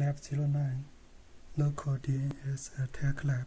lab 09 local DNS attack lab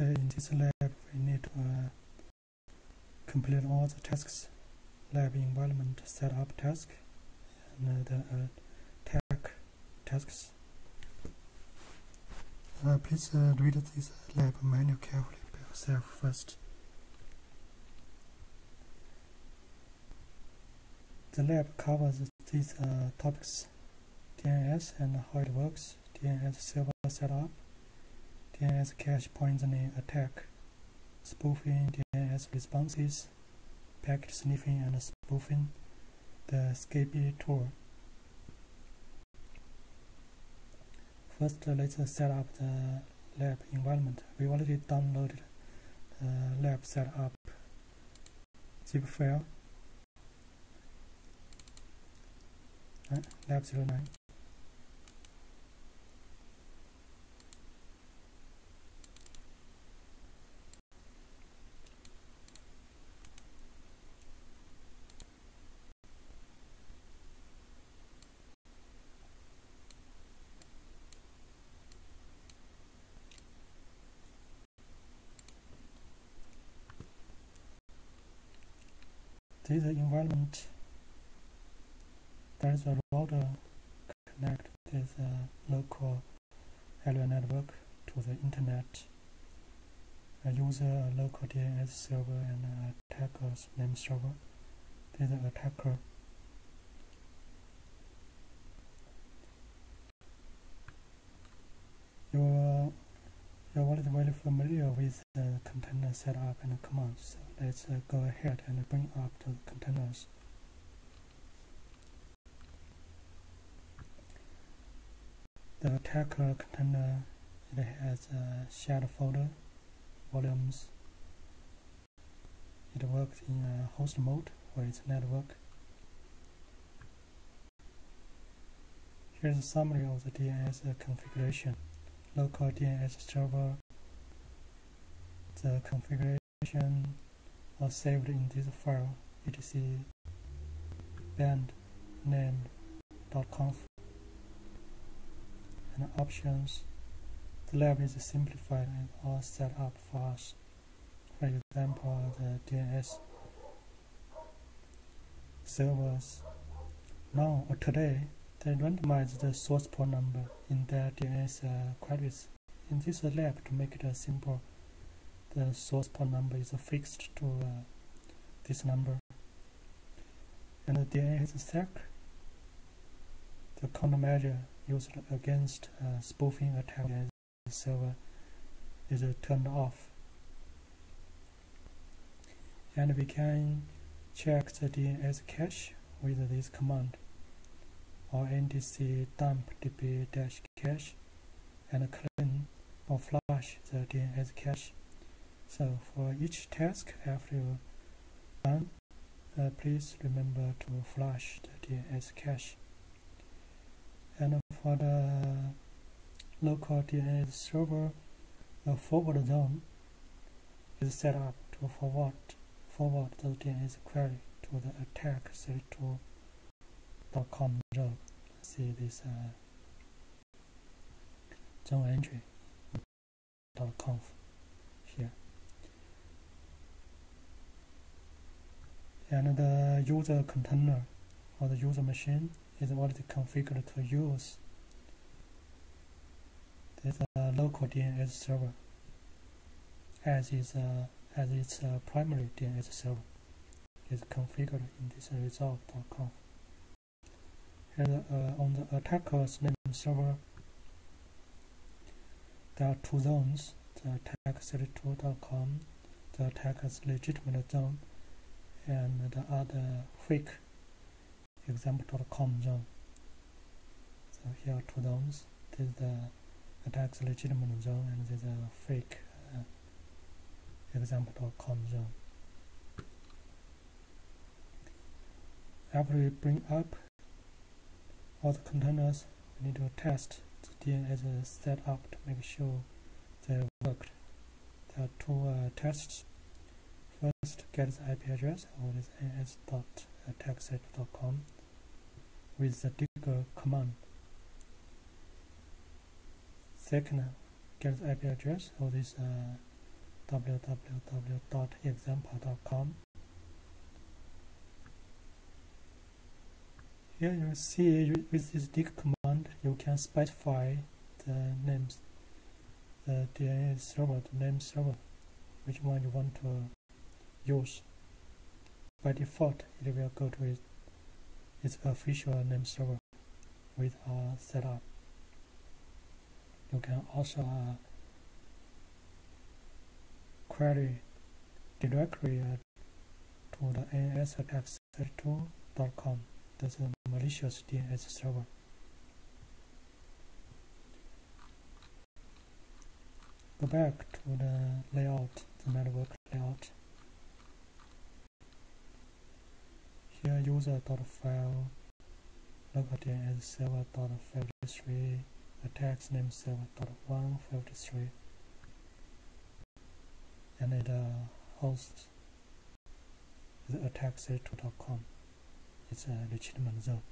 Okay, in this lab we need to uh, complete all the tasks, lab environment setup task, and the uh, tech tasks. Uh, please uh, read this lab manual carefully by yourself first. The lab covers these uh, topics, DNS and how it works, DNS server setup, DNS cache poisoning attack, spoofing DNS responses, packet sniffing and spoofing, the Scapy tool. First, uh, let's uh, set up the lab environment. We already downloaded the lab setup zip file. Uh, lab09 The environment there's a router connect with the local area network to the internet. A user a local DNS server and an attacker's name server. This is an attacker. Your you're already very familiar with the container setup and commands. So let's uh, go ahead and bring up the containers. The attacker container it has a shared folder, volumes. It works in a host mode for its network. Here's a summary of the DNS configuration. Local DNS server. The configuration are saved in this file. Etc band name.conf and options. The lab is simplified and all set up for us. For example the DNS servers. Now or today they randomize the source port number in their DNS uh, queries. In this lab to make it uh, simple the source port number is fixed to uh, this number. And the DNS sec the countermeasure used against uh, spoofing attack server is uh, turned off. And we can check the DNS cache with this command or ndc dump db dash cache and clean or flush the DNS cache so for each task after you run, uh, please remember to flush the DNS cache. And for the local DNS server, the forward zone is set up to forward forward the DNS query to the attack com zone. See this uh, zone entry .conf here. and the user container or the user machine is already configured to use this uh, local DNS server as is uh, as its uh, primary DNS server is configured in this resolve.conf. And uh, on the attacker's name server, there are two zones, the attack32.com, the attacker's legitimate zone, and the other fake example.com zone. So here are two zones. This is the attack's legitimate zone and this is a fake uh, example.com zone. After we bring up all the containers, we need to test the DNS setup to make sure they worked. There are two uh, tests. First, get the IP address of this ns.attackset.com with the digger command. Second, get the IP address of this uh, www.example.com. Here you see with this dig command you can specify the names, the DNS server, the name server, which one you want to use. By default, it will go to its official name server with our setup. You can also uh, query directly uh, to the nsattack32.com. That's malicious DNS server. Go back to the layout, the network layout. Here user.file local DNS server.53 attacks name server.153 and it uh, hosts the attack32.com. It's a legitimate zone.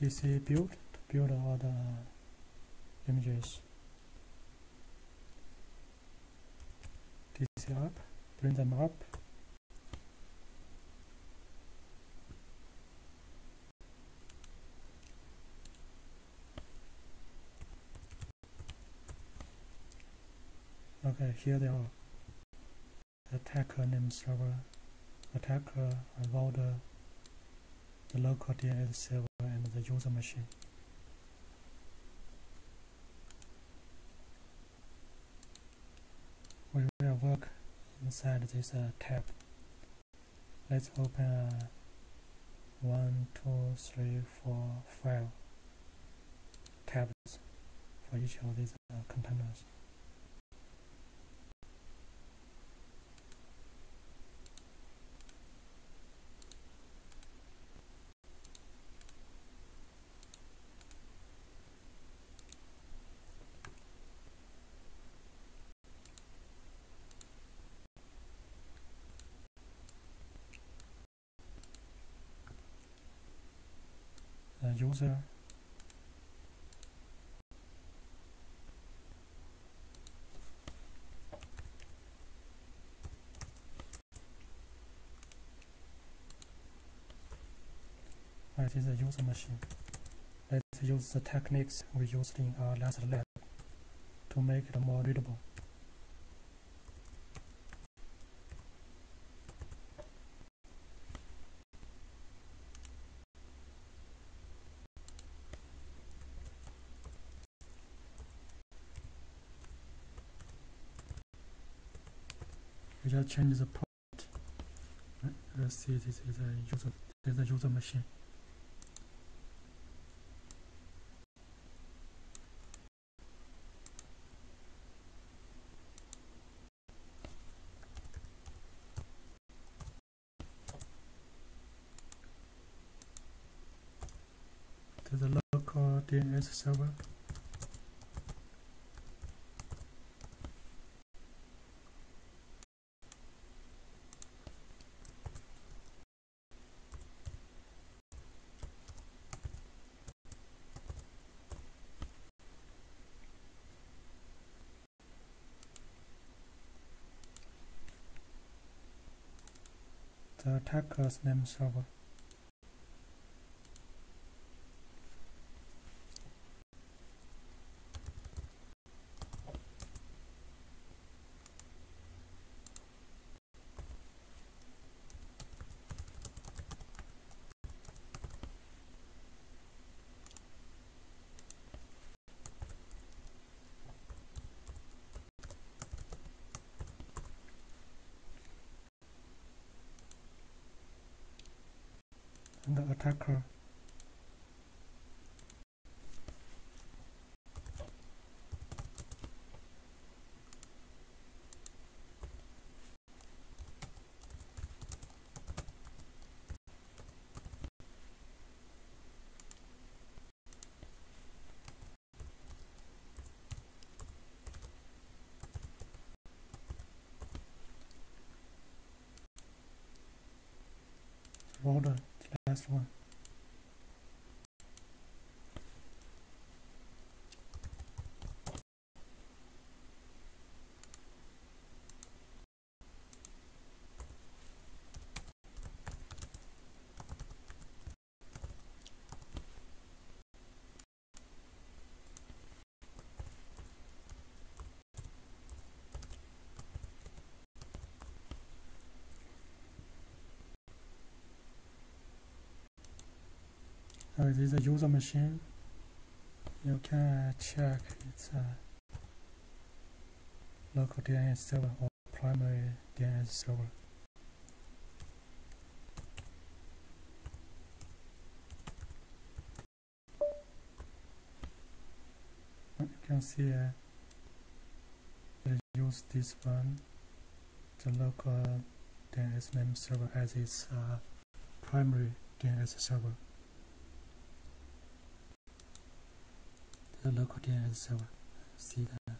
DC build to build all the images. DC up, bring them up. Okay, here they are. Attacker name server, attacker router, the, local DNS server and the user machine. We will work inside this uh, tab. Let's open one, two, three, four, five tabs for each of these uh, containers. The user Right, is a user machine. Let's use the techniques we used in our last lab to make it more readable. Just change the port. Right, Let's see this is a user this is a user machine. Is a local DNS server. The attacker's name server. and the attacker order the last one. Uh, this is a user machine. You can check its uh, local DNS server or primary DNS server. You can see uh, use this one, the local DNS name server as its uh, primary DNS server. The local DNS server. See the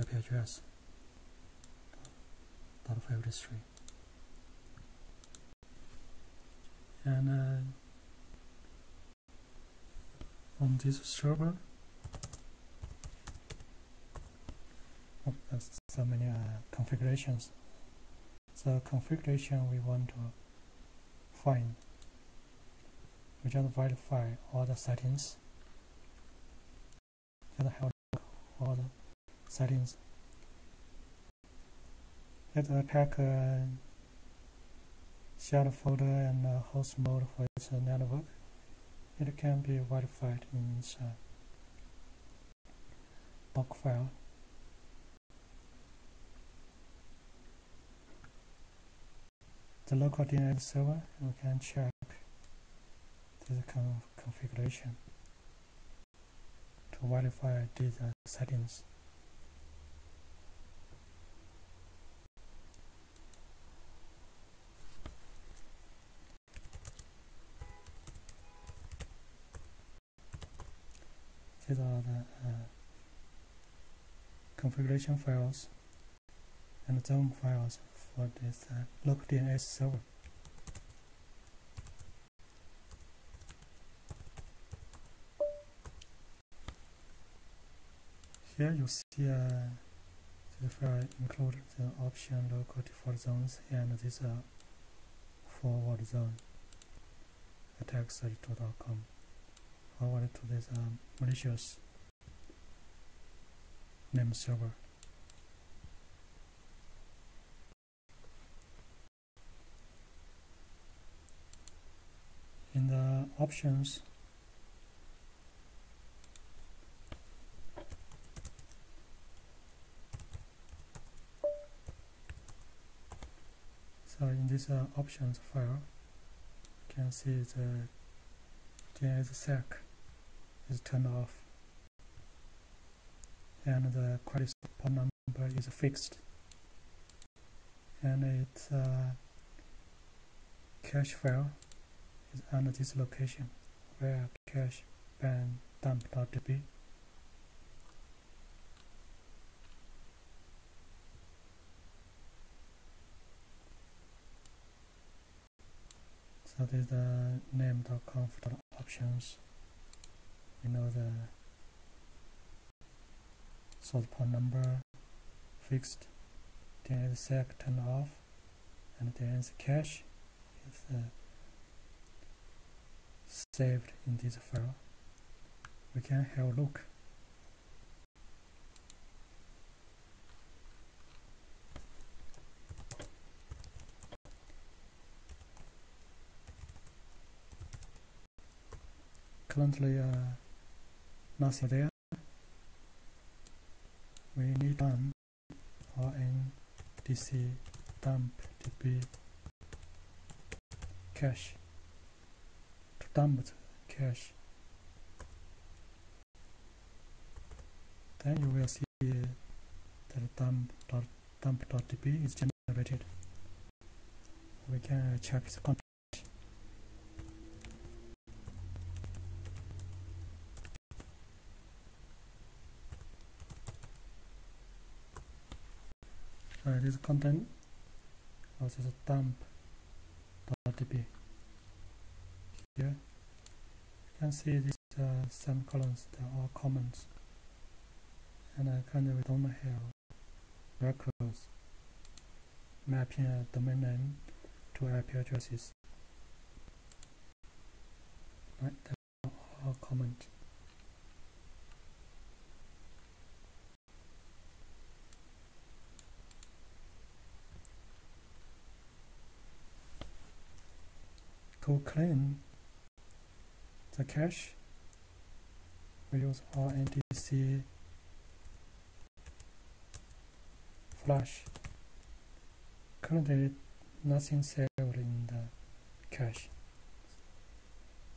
IP address. Dot five three. And uh, on this server, oh, there's so many uh, configurations. The configuration we want to find, we just verify all the settings just have all the settings. Let the attacker shared folder and uh, host mode for its uh, network. It can be verified in its uh, file. The local DNS server, you can check con configuration to verify these uh, settings. These are the uh, configuration files and zone files for this uh, local DNS server. Here you see uh, the file include the option local default zones and this uh, forward zone attack32.com forward to this uh, malicious name server. In the options So in this uh, options file, you can see the DNSSEC is turned off. And the credit support number is fixed. And its uh, cache file is under this location where cache ban dump.db So this is the name.conf options. You know the sort port number fixed, DNSSEC turned off, and DNS cache is uh, saved in this file. We can have a look. Currently uh, nothing there. We need dump or DC dump db cache to dump the cache. Then you will see that dump.dump.db is generated. We can check its content. This content also is dump.db. Here you can see these uh, semicolons, they are all comments. And I kind of don't have records mapping a domain name to IP addresses. Right, that's all comment. To clean the cache, we use RNDC flush. Currently, nothing saved in the cache.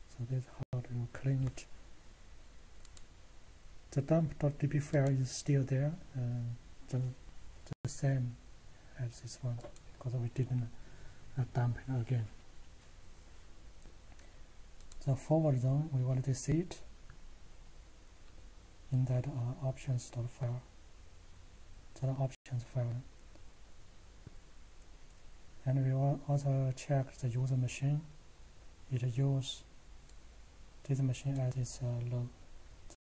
So this is how to clean it. The dump.db file is still there, uh, just the same as this one, because we didn't uh, dump it again. The forward zone, we already see it in that uh, options.file. That options file. And we will also check the user machine. It use this machine as its uh, lo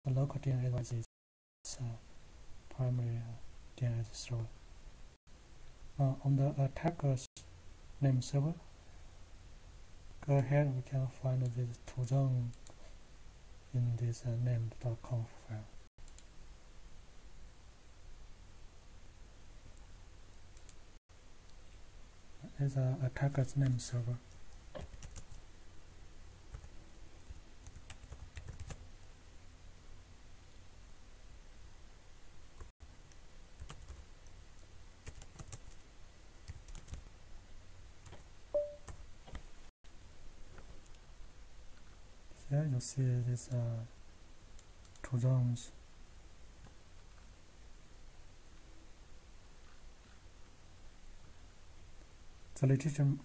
the local DNS as its uh, primary uh, DNS server. Uh, on the attacker's name server, go ahead, we can find this zone in this uh, named.conf file. Is a attacker's name server. Here you see these uh, two zones. The legitimate,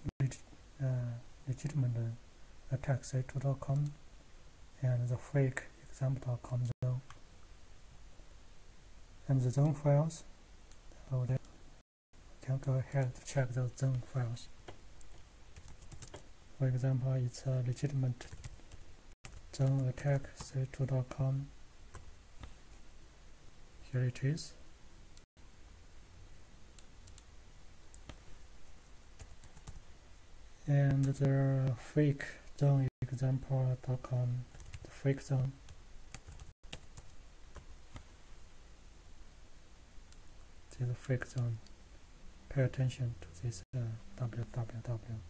uh, legitimate attack site2.com and the fake example.com zone. And the zone files, we can go ahead to check those zone files. For example, it's a legitimate zone attack site2.com. Here it is. and the fake zone example.com the fake zone this is fake zone pay attention to this uh, www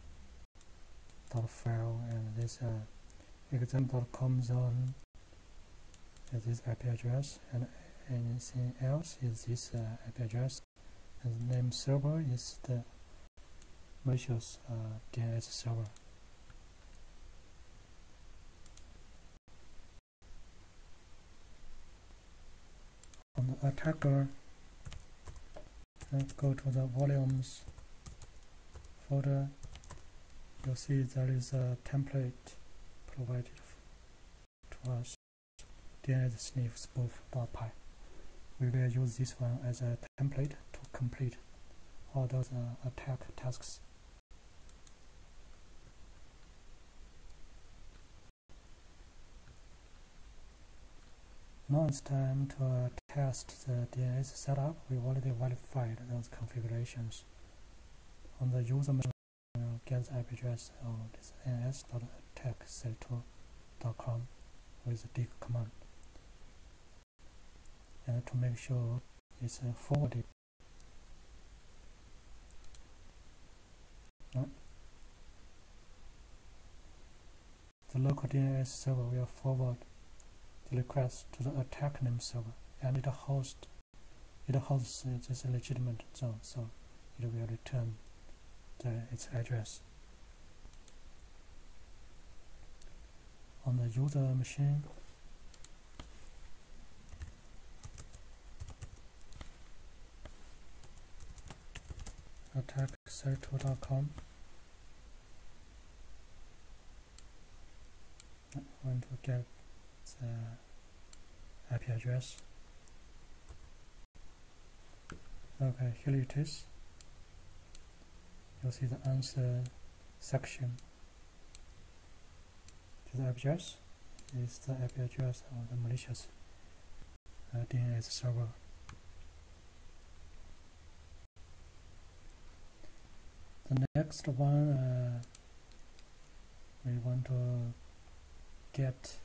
file and this uh, example.com comes on this IP address and anything else is this uh, IP address and the name server is the malicious uh, DNS server. On the attacker, let's go to the volumes folder. You'll see there is a template provided to us DNS sniff spoof.py. We will use this one as a template to complete all those uh, attack tasks. Now it's time to uh, test the DNS setup. We already verified those configurations. On the user machine, get the IP address of this ns.attack.com with the dig command. And to make sure it's uh, forwarded. Right. The local DNS server will forward the request to the attack name server and it hosts it hosts this legitimate zone so it will return the, its address on the user machine. attack site2.com I want to get the IP address. Okay here it is. You'll see the answer section the address. Is the IP address of the malicious uh, DNS server. The next one uh, we want to get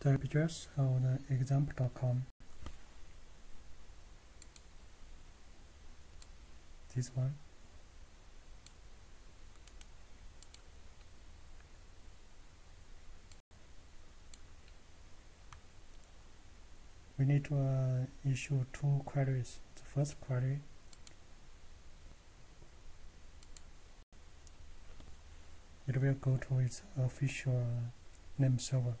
the IP address of the example.com this one we need to uh, issue two queries. The first query it will go to its official name server.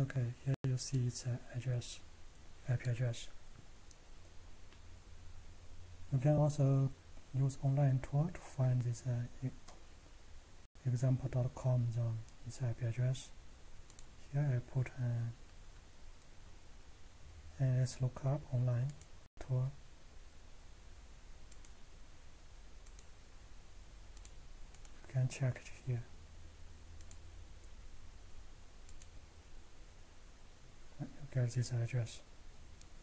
Okay, here you see its address, IP address. You can also use online tool to find this uh, example.com zone IP address. Here I put an AS lookup online tool. You can check it here. You get this address,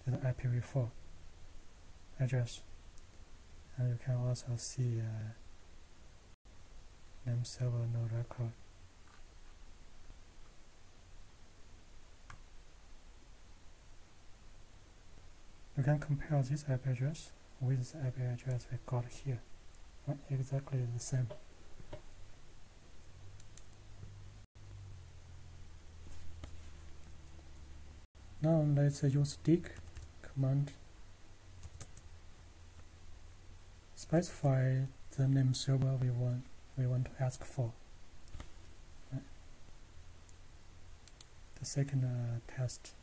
this IPv4 address and you can also see uh, name server no record. You can compare this IP address with the IP address we got here. Exactly the same. Now let's use dig command specify the name server we want we want to ask for. Right. The second uh, test.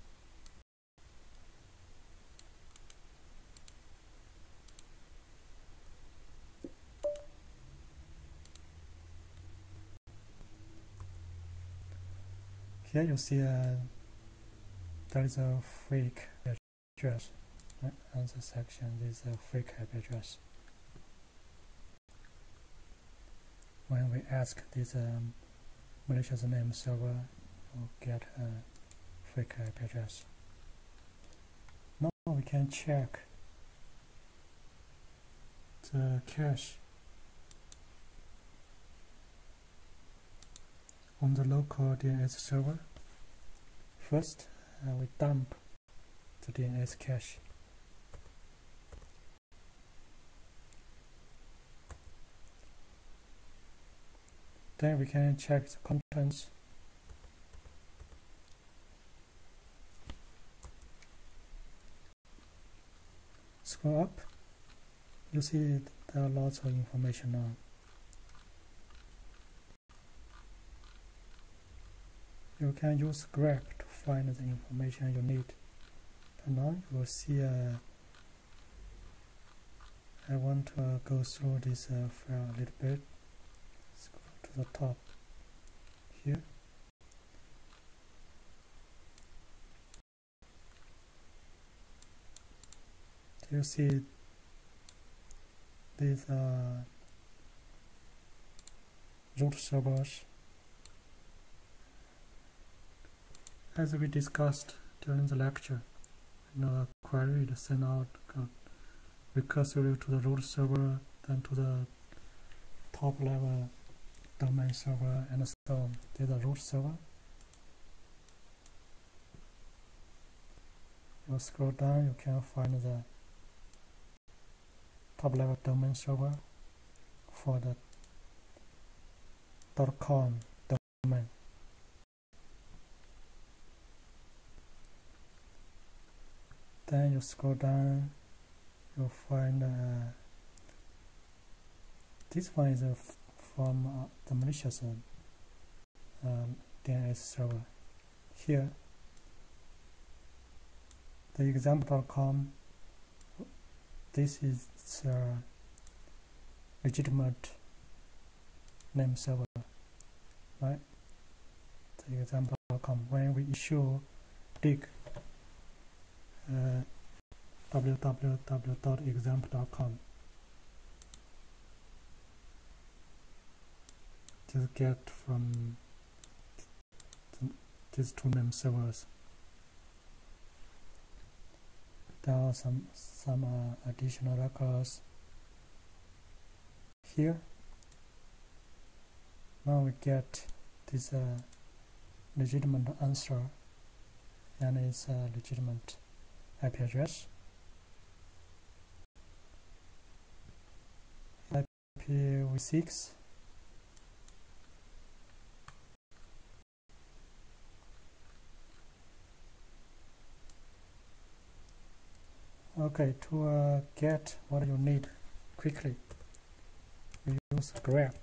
Here you see uh, there is a fake address. Right? Answer section is a fake IP address. When we ask this um, malicious name server, we'll get a fake IP address. Now we can check the cache on the local DNS server. First, uh, we dump the DNS cache. Then we can check the contents. Scroll up, you see there are lots of information now. You can use grep to find the information you need. But now you will see uh, I want to go through this uh, file a little bit the top here. You see these uh, root servers as we discussed during the lecture know, a query to send out recursively to the root server then to the top level domain server and so on. There's a root server. You scroll down, you can find the top level domain server for the .com domain. then you scroll down you'll find uh, this one is uh, from uh, the malicious um, DNS server here the example.com this is a legitimate name server right? The example.com when we issue dig uh, www.example.com just get from these two name servers. There are some some uh, additional records here. Now we get this uh, legitimate answer and it's a legitimate IP address. IPv6 okay to uh, get what you need quickly. We use grep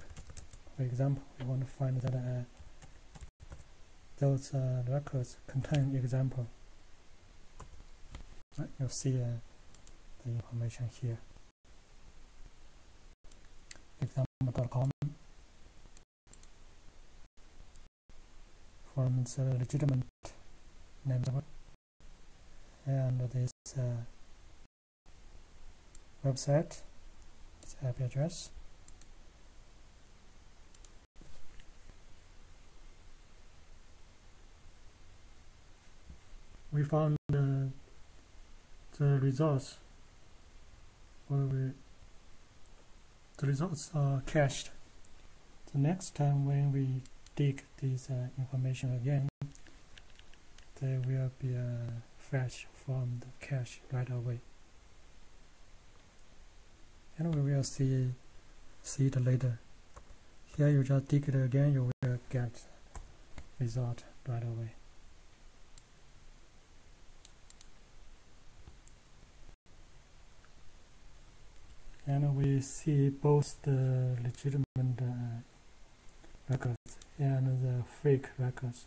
for example. We want to find that uh, those uh, records contain example. You'll see uh, the information here. Example.com from the legitimate name and this uh, website its IP address. We found uh, the results. Or we, the results are cached. The next time when we dig this uh, information again there will be a fetch from the cache right away and we will see see it later. Here you just dig it again you will get result right away. And we see both the legitimate uh, records and the fake records.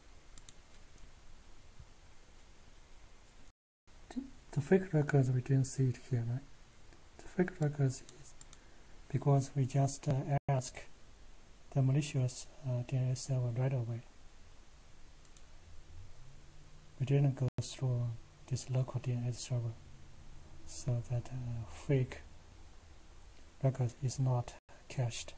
The fake records we didn't see it here right fake records is because we just uh, ask the malicious uh, DNS server right away we didn't go through this local DNS server so that uh, fake record is not cached.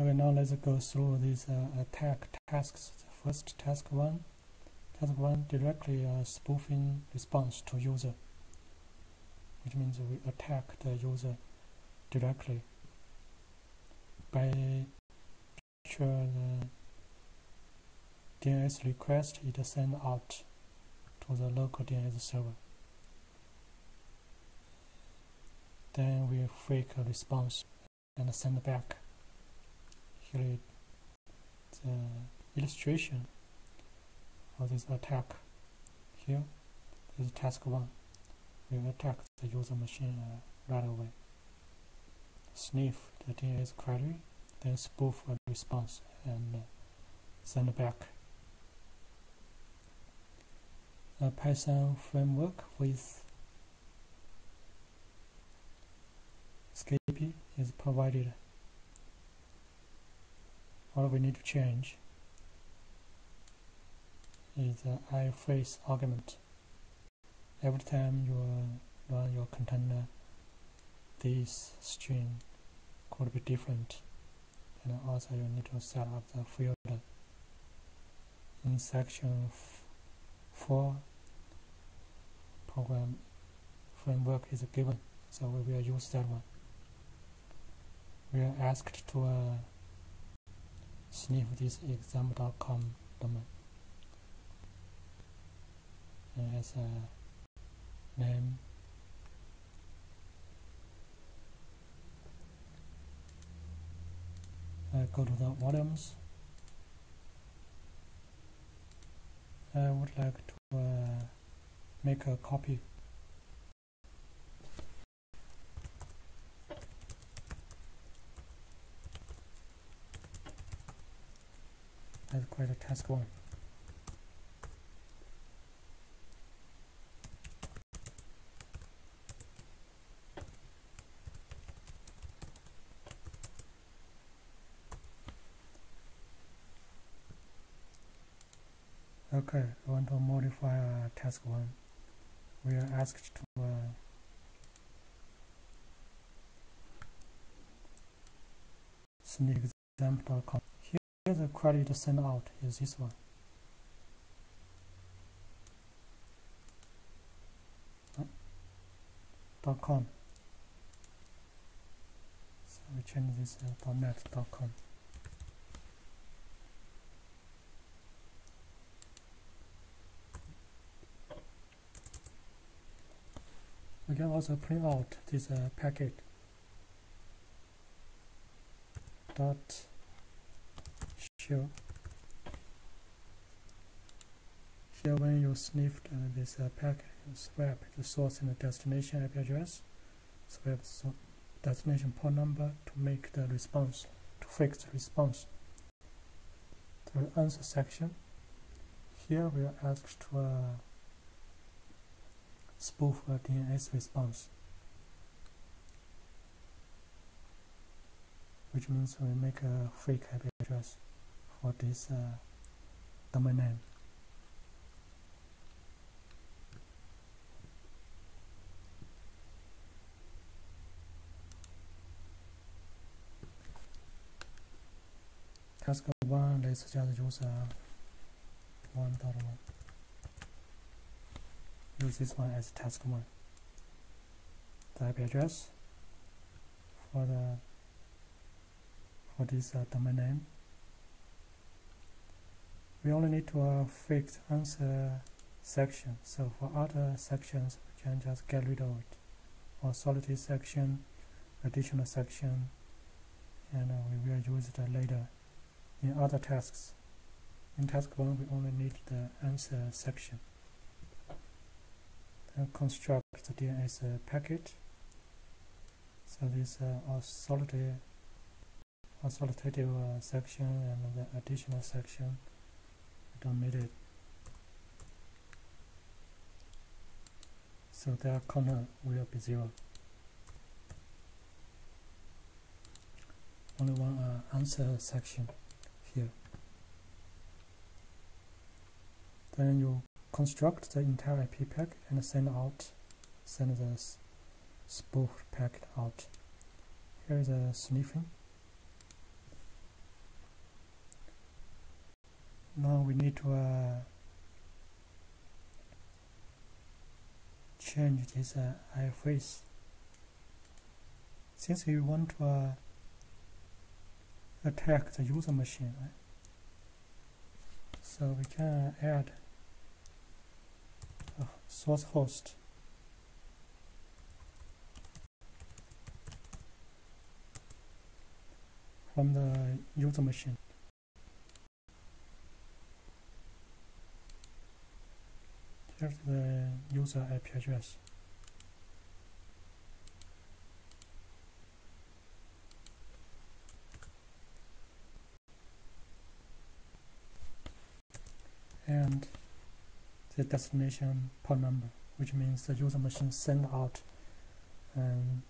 Okay, now let's go through these uh, attack tasks. The first task one, task one directly uh, spoofing response to user, which means we attack the user directly by sure the DNS request is sent out to the local DNS server. Then we fake a response and send back. The illustration of this attack. Here is task one. We attack the user machine uh, right away. Sniff the DNS query, then spoof a response and uh, send back a Python framework with Scapy is provided. All we need to change is the iPhase argument. Every time you run your container, this string could be different, and also you need to set up the field in section 4 program framework is given. So we will use that one. We are asked to uh, sniff this example.com domain and as a name I go to the volumes. I would like to uh, make a copy. That's quite a task one. Okay, I want to modify uh, task 1. We are asked to uh, sneakexample.com. Here the query to send out is this one. Dot .com. So we change this uh, com. we can also print out this uh, packet dot show. Here when you sniffed uh, this uh, packet you swap the source and the destination IP address swap the destination port number to make the response to fix the response. The answer section here we are asked to uh, spoof a DNS response, which means we make a fake IP address for this uh, domain name. Task 1, let's just use uh, 1.1 use this one as task one. The IP address for the for this uh, domain name. We only need to uh, fix answer section. So for other sections, we can just get rid of it. Or solitary section, additional section, and uh, we will use it later in other tasks. In task one, we only need the answer section and construct the DNS uh, packet. So this uh, authoritative, authoritative uh, section and the additional section, need. So their corner will be zero. Only one uh, answer section here. Then you construct the entire IP packet and send out, send the spoof packet out. Here is a sniffing. Now we need to uh, change this uh, IFS. Since we want to uh, attack the user machine, right? so we can add a source host from the user machine. Here's the user IP address. And the destination port number, which means the user machine send out um,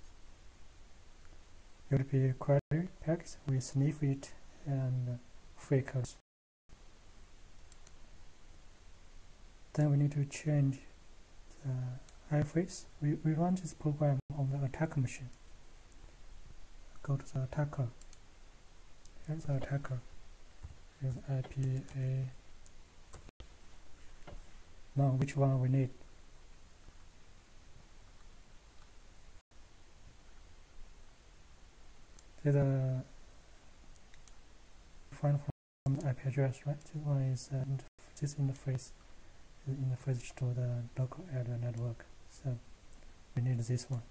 UDP query packets, we sniff it and fake it. Then we need to change the IFS. We, we run this program on the attacker machine. Go to the attacker. Here's the attacker. Here's IPA now which one we need the find from IP address right this one is uh, this interface is interface to the local area network so we need this one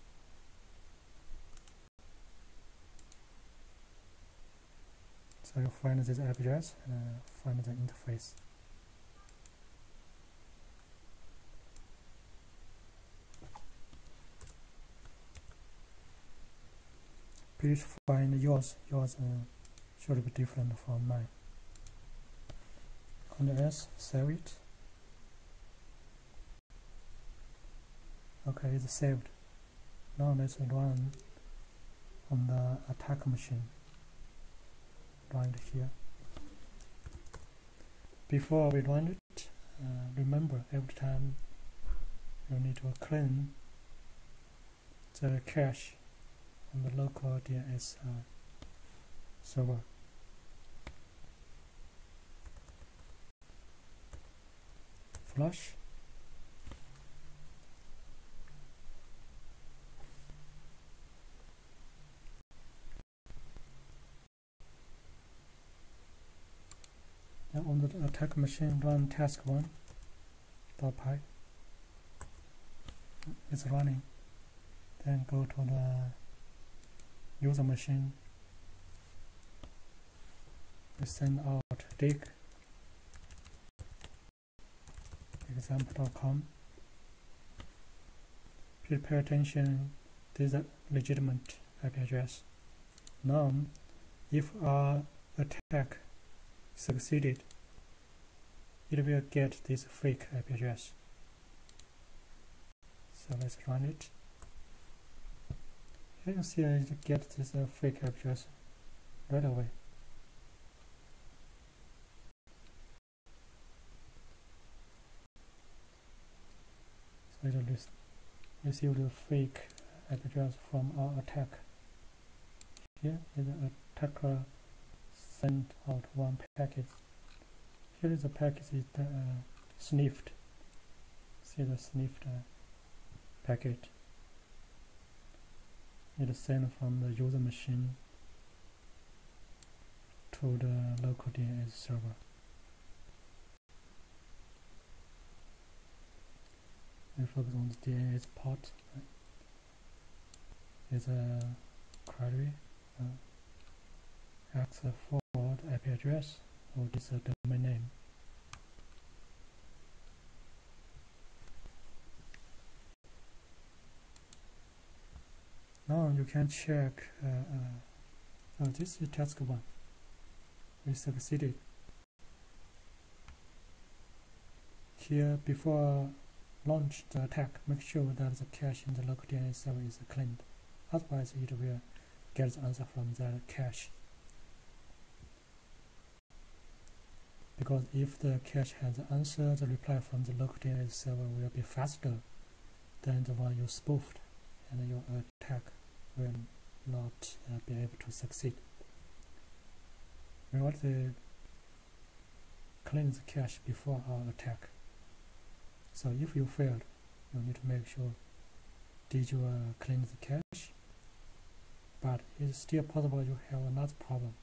So you find this address and find the interface. Please find yours. Yours uh, should be different from mine. Ctrl S, save it. Okay, it's saved. Now let's run on the attack machine. right here. Before we run it, uh, remember every time you need to clean the cache on the local DNS uh, server. Flush Now on the attack machine run task 1 dot py it's running. Then go to the user machine. We send out dig. Example.com please pay attention. This is a legitimate IP address. Now if our attack succeeded, it will get this fake IP address. So let's run it. You see I get this uh, fake IP address right away. So it will receive the fake IP address from our attack. Here is the attacker send out one packet. Here is the packet is uh, sniffed. See the sniffed uh, packet. It is sent from the user machine to the local DNS server. We focus on the DNS. Right? It's a query. Uh, asks for IP address or this uh, domain name. Now you can check, uh, uh, oh, this is task 1. We succeeded. Here, before launch the attack, make sure that the cache in the local DNS server is cleaned. Otherwise, it will get the answer from the cache. Because if the cache has the answer, the reply from the local DNS server will be faster than the one you spoofed, and your attack will not uh, be able to succeed. We want to clean the cache before our attack. So if you failed, you need to make sure did you uh, clean the cache, but it's still possible you have another problem,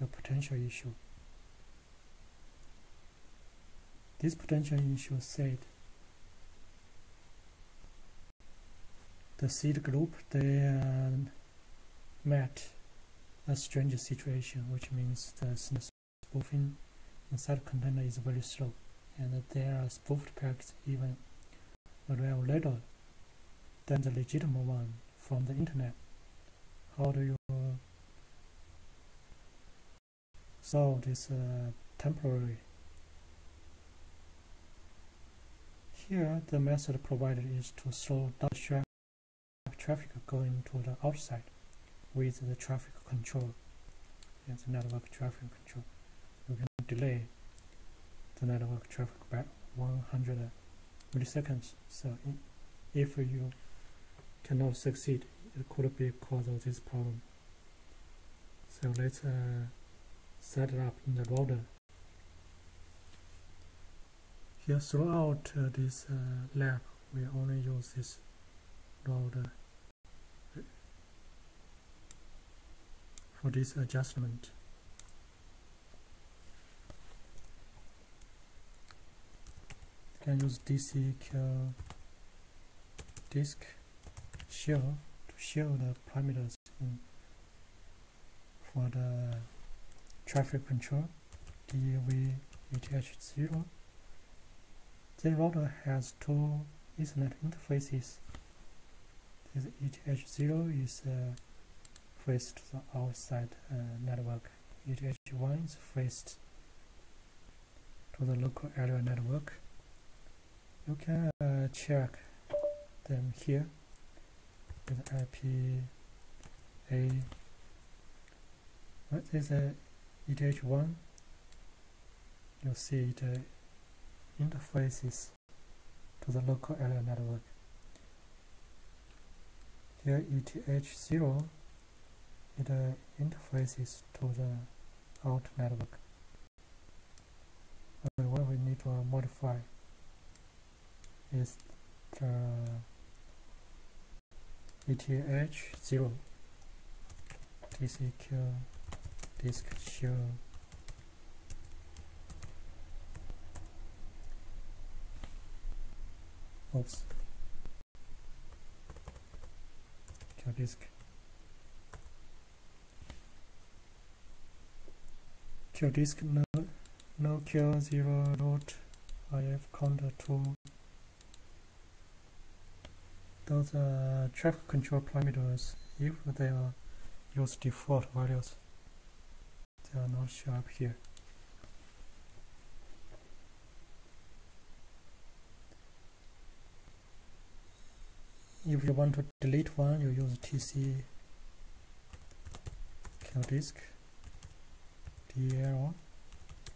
a potential issue. This potential issue said the seed group they uh, met a strange situation, which means the spoofing inside container is very slow, and there are spoofed packets even arrive later than the legitimate one from the internet. How do you solve this uh, temporary Here, the method provided is to slow down tra traffic going to the outside with the traffic control. The network traffic control. You can delay the network traffic by 100 milliseconds. So if you cannot succeed, it could be cause of this problem. So let's uh, set it up in the router here throughout uh, this uh, lab we only use this router for this adjustment you can use DC disk shell to show the parameters for the traffic control DV ETH0. The router has two Ethernet interfaces. This ETH0 is uh, faced to the outside uh, network. ETH1 is faced to the local area network. You can uh, check them here with IP A. What is a ETH1? You'll see the interfaces to the local area network. Here ETH0 it uh, interfaces to the out network. Uh, what we need to modify is the ETH0 TCQ disk show oops. Q disk. Q disk no no Q0 dot IF counter 2 those are traffic control parameters if they are use default values they are not show up here if you want to delete one you use tc kill disk. DL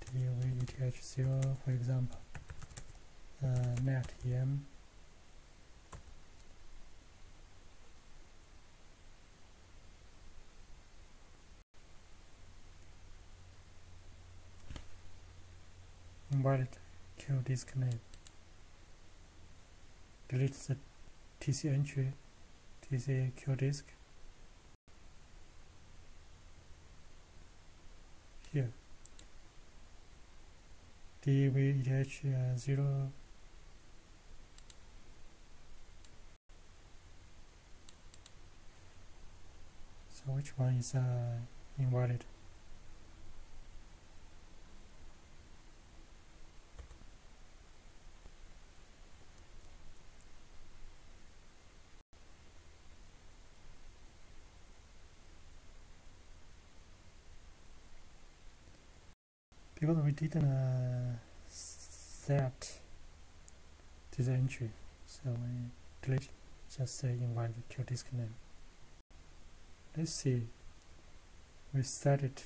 DVETH0 for example. Uh, net em invalid kill disk name. Delete the TC entry TC kill disk. Here. DVETH uh, 0 so which one is uh, invalid because we didn't uh, set this entry. So we delete just say invite kill disk name. Let's see. We set it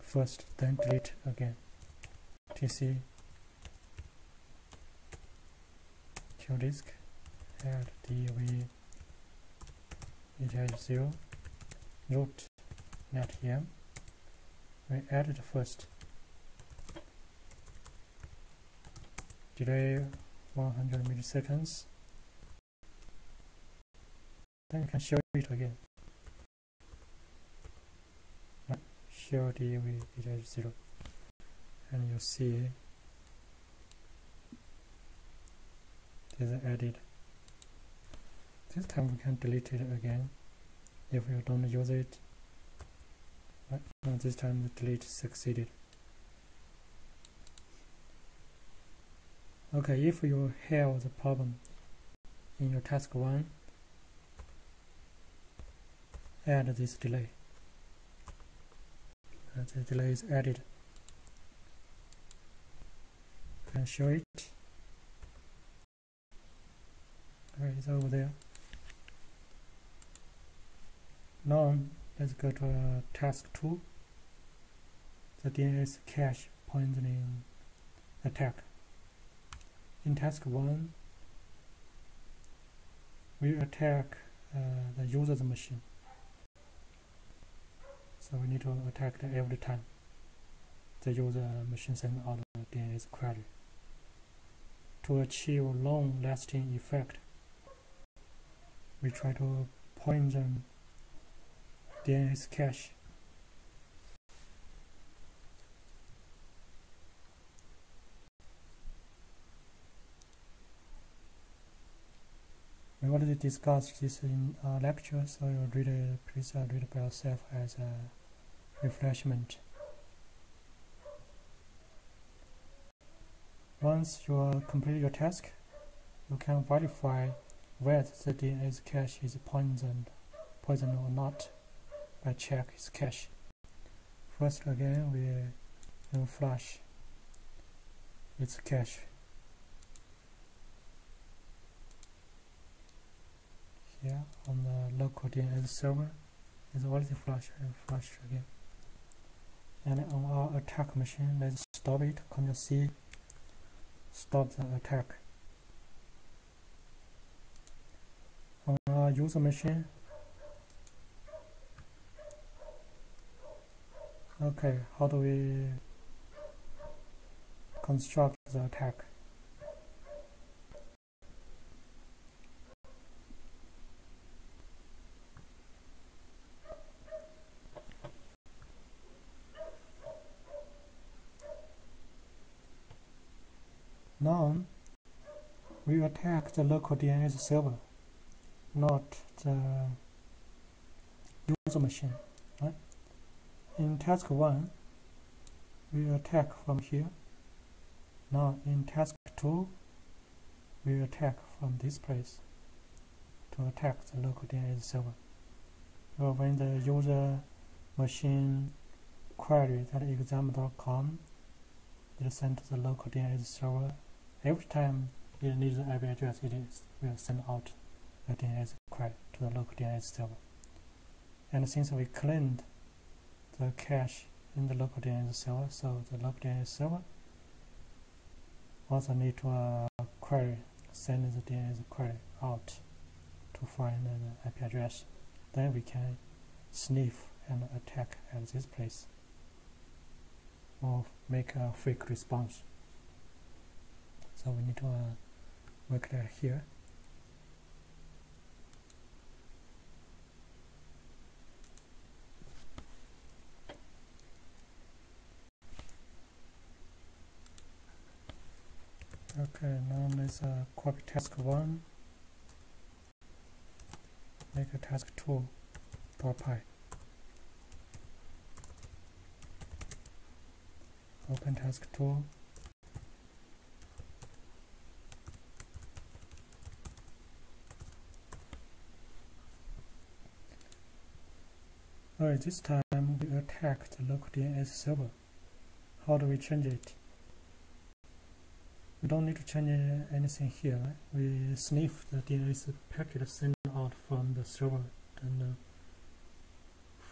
first then delete again. Tc kill disk. Add dv eth0 root. Net em we added first. Delay 100 milliseconds. Then you can show it again. Show DV it 0 and you see it is added this time we can delete it again if you don't use it Now this time the delete succeeded. Okay, if you have the problem in your task 1, add this delay. Uh, the delay is added. Can show it. Okay, it's over there. Now Let's go to uh, task 2. The DNS cache poisoning attack. In task 1, we attack uh, the user's machine. So we need to attack every time the user machine sends out the DNS query. To achieve long-lasting effect, we try to poison DNS cache. We already discussed this in our lecture, so you read it, please uh, read it by yourself as a refreshment. Once you complete your task, you can verify whether the DNS cache is poisoned, poisoned or not by check its cache. First again we will flush its cache. Here on the local DNS server is already flushed and flushed again. And on our attack machine, let's stop it. Ctrl C, stop the attack. On our user machine, okay, how do we construct the attack? Now we attack the local DNS server, not the user machine. In task 1, we attack from here. Now in task 2, we attack from this place to attack the local DNS server. So when the user machine query that exam.com is sent to the local DNS server Every time it needs an IP address, it is, will send out a DNS query to the local DNS server. And since we cleaned the cache in the local DNS server, so the local DNS server also need to uh, query, send the DNS query out to find an IP address. Then we can sniff and attack at this place or make a fake response. So we need to uh, work that here okay now let's uh, copy task 1 make a task 2 py open task 2 Alright, this time we attack the local DNS server. How do we change it? We don't need to change anything here. Right? We sniff the DNS packet sent out from the server and uh,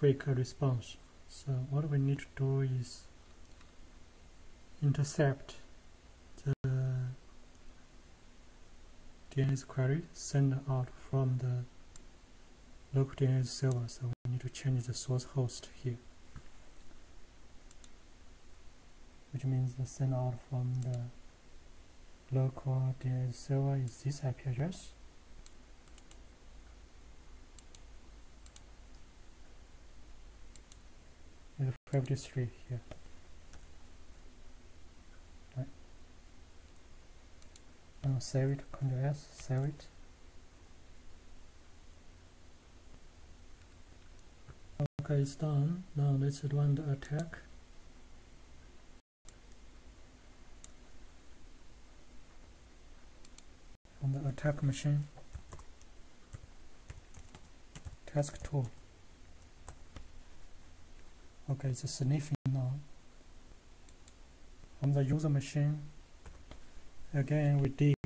fake response. So what we need to do is intercept the DNS query sent out from the local DNS server. So we need to change the source host here which means the send out from the local DNS server is this IP address? Is 53 here right. Now save it Ctrl S save it. Okay, it's done. Now let's run the attack. On the attack machine. Task 2. Okay, it's a sniffing now. On the user machine, again we dig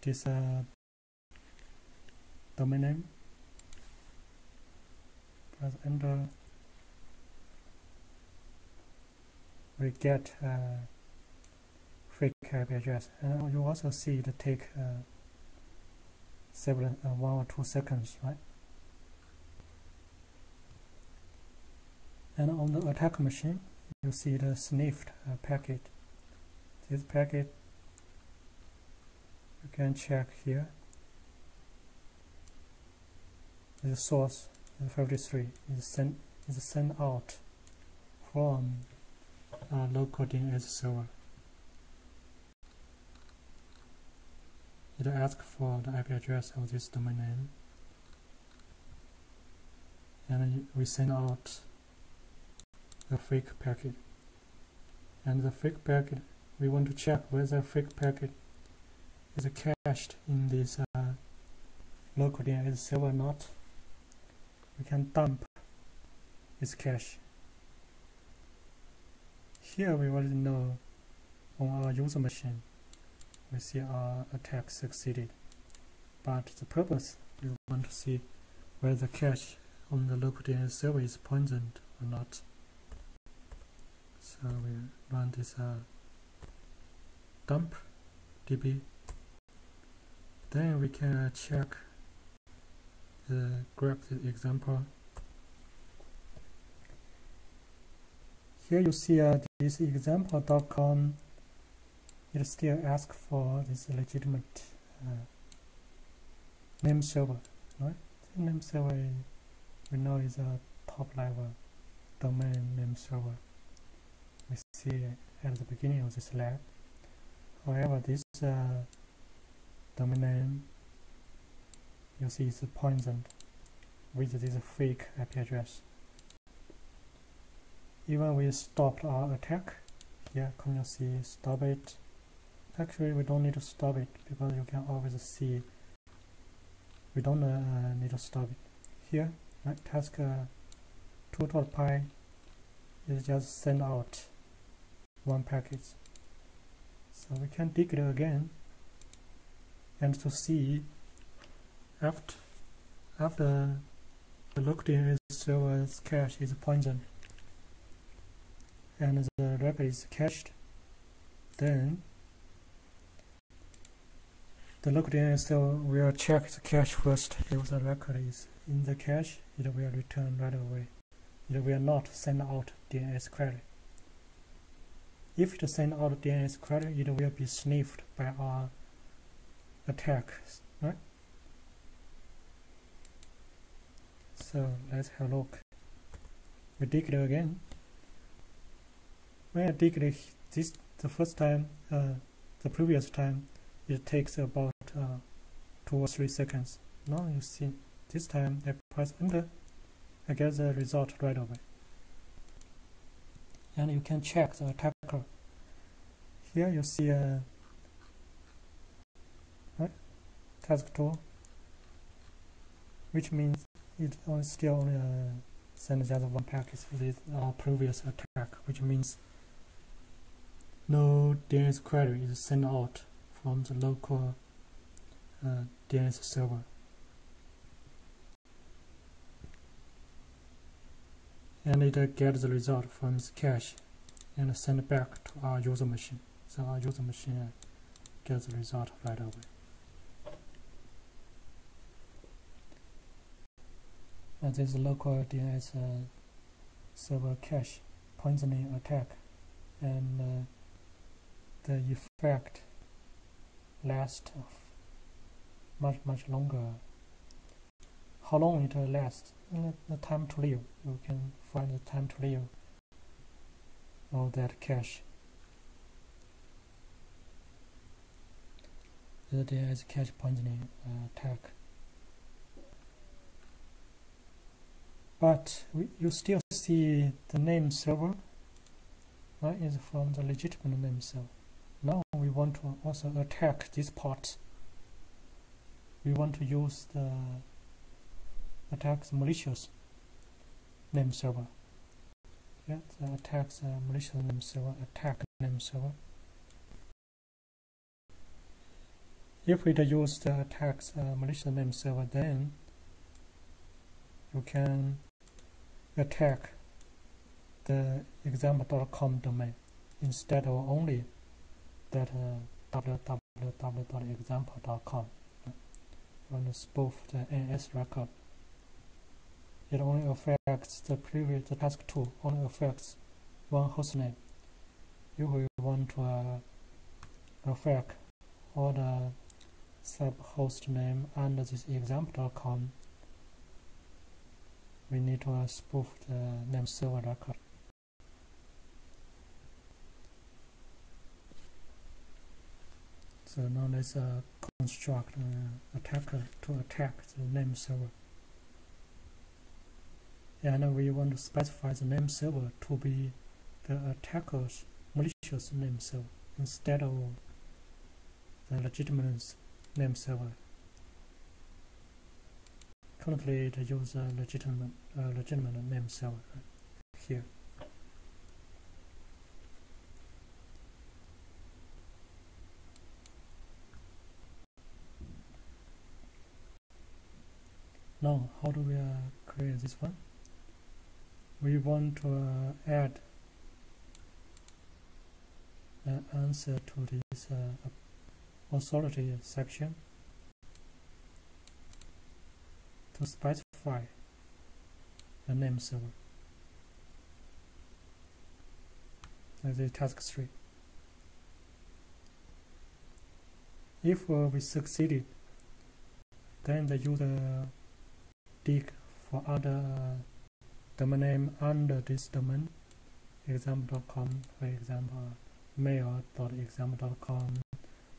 this uh, domain name press enter we get uh, fake IP address. And you also see it take uh, several uh, one or two seconds right? And on the attack machine you see the sniffed uh, packet. This packet you can check here. The source 53 is sent is sent out from a local DNS server. It asks for the IP address of this domain name. And we send out a fake packet. And the fake packet we want to check whether fake packet is cached in this uh, local DNS server or not. We can dump its cache. Here we already know on our user machine we see our attack succeeded but the purpose we want to see whether the cache on the local DNS server is poisoned or not. So we run this uh, dump db. Then we can uh, check the grab the example. Here you see uh, this example.com it still asks for this legitimate uh, name server, right? The name server we know is a top level domain name server. We see at the beginning of this lab. However, this uh, domain name you see is poisoned with this fake IP address. Even we stopped our attack, here can you see stop it. Actually, we don't need to stop it because you can always see we don't uh, need to stop it. Here, right, task uh, two.py is just send out one package. So we can dig it again and to see after after the looked in server's cache is poisoned and the record is cached, then the local DNS server will check the cache first. If the record is in the cache, it will return right away. It will not send out DNS query. If it sends out DNS query, it will be sniffed by our attack, right? So let's have a look. We dig it again. When I dig it this the first time, uh, the previous time, it takes about uh, two or three seconds. Now you see this time I press enter, I get the result right away. And you can check the attacker. Here you see a right, task tool, which means it still only uh, sends just one packet with our previous attack, which means no DNS query is sent out from the local uh, DNS server. And it uh, gets the result from its cache and send it back to our user machine. So our user machine uh, gets the result right away. And this local DNS uh, server cache poisoning attack and uh, the effect last much much longer. How long it will last uh, the time to live. You can find the time to live. Of that cache that is cache poisoning uh, attack. But we, you still see the name server right, is from the legitimate name server we want to also attack this part. We want to use the attacks malicious name server. Yeah, the attacks uh, malicious name server, attack name server. If we use the attacks uh, malicious name server, then you can attack the example.com domain instead of only that uh, www.example.com want to spoof the NS record. It only affects the previous the task 2 only affects one hostname. If we want to uh, affect all the sub-host name under this example.com, we need to uh, spoof the name server record. So now let's uh, construct an attacker to attack the name server. and we want to specify the name server to be the attacker's malicious name server instead of the legitimate name server. Currently, it uses a legitimate, uh, legitimate name server here. Now, how do we uh, create this one? We want to uh, add an answer to this uh, authority section to specify the name server. That's the task 3. If uh, we succeeded, then the user for other domain name under this domain. Example.com for example mail.example.com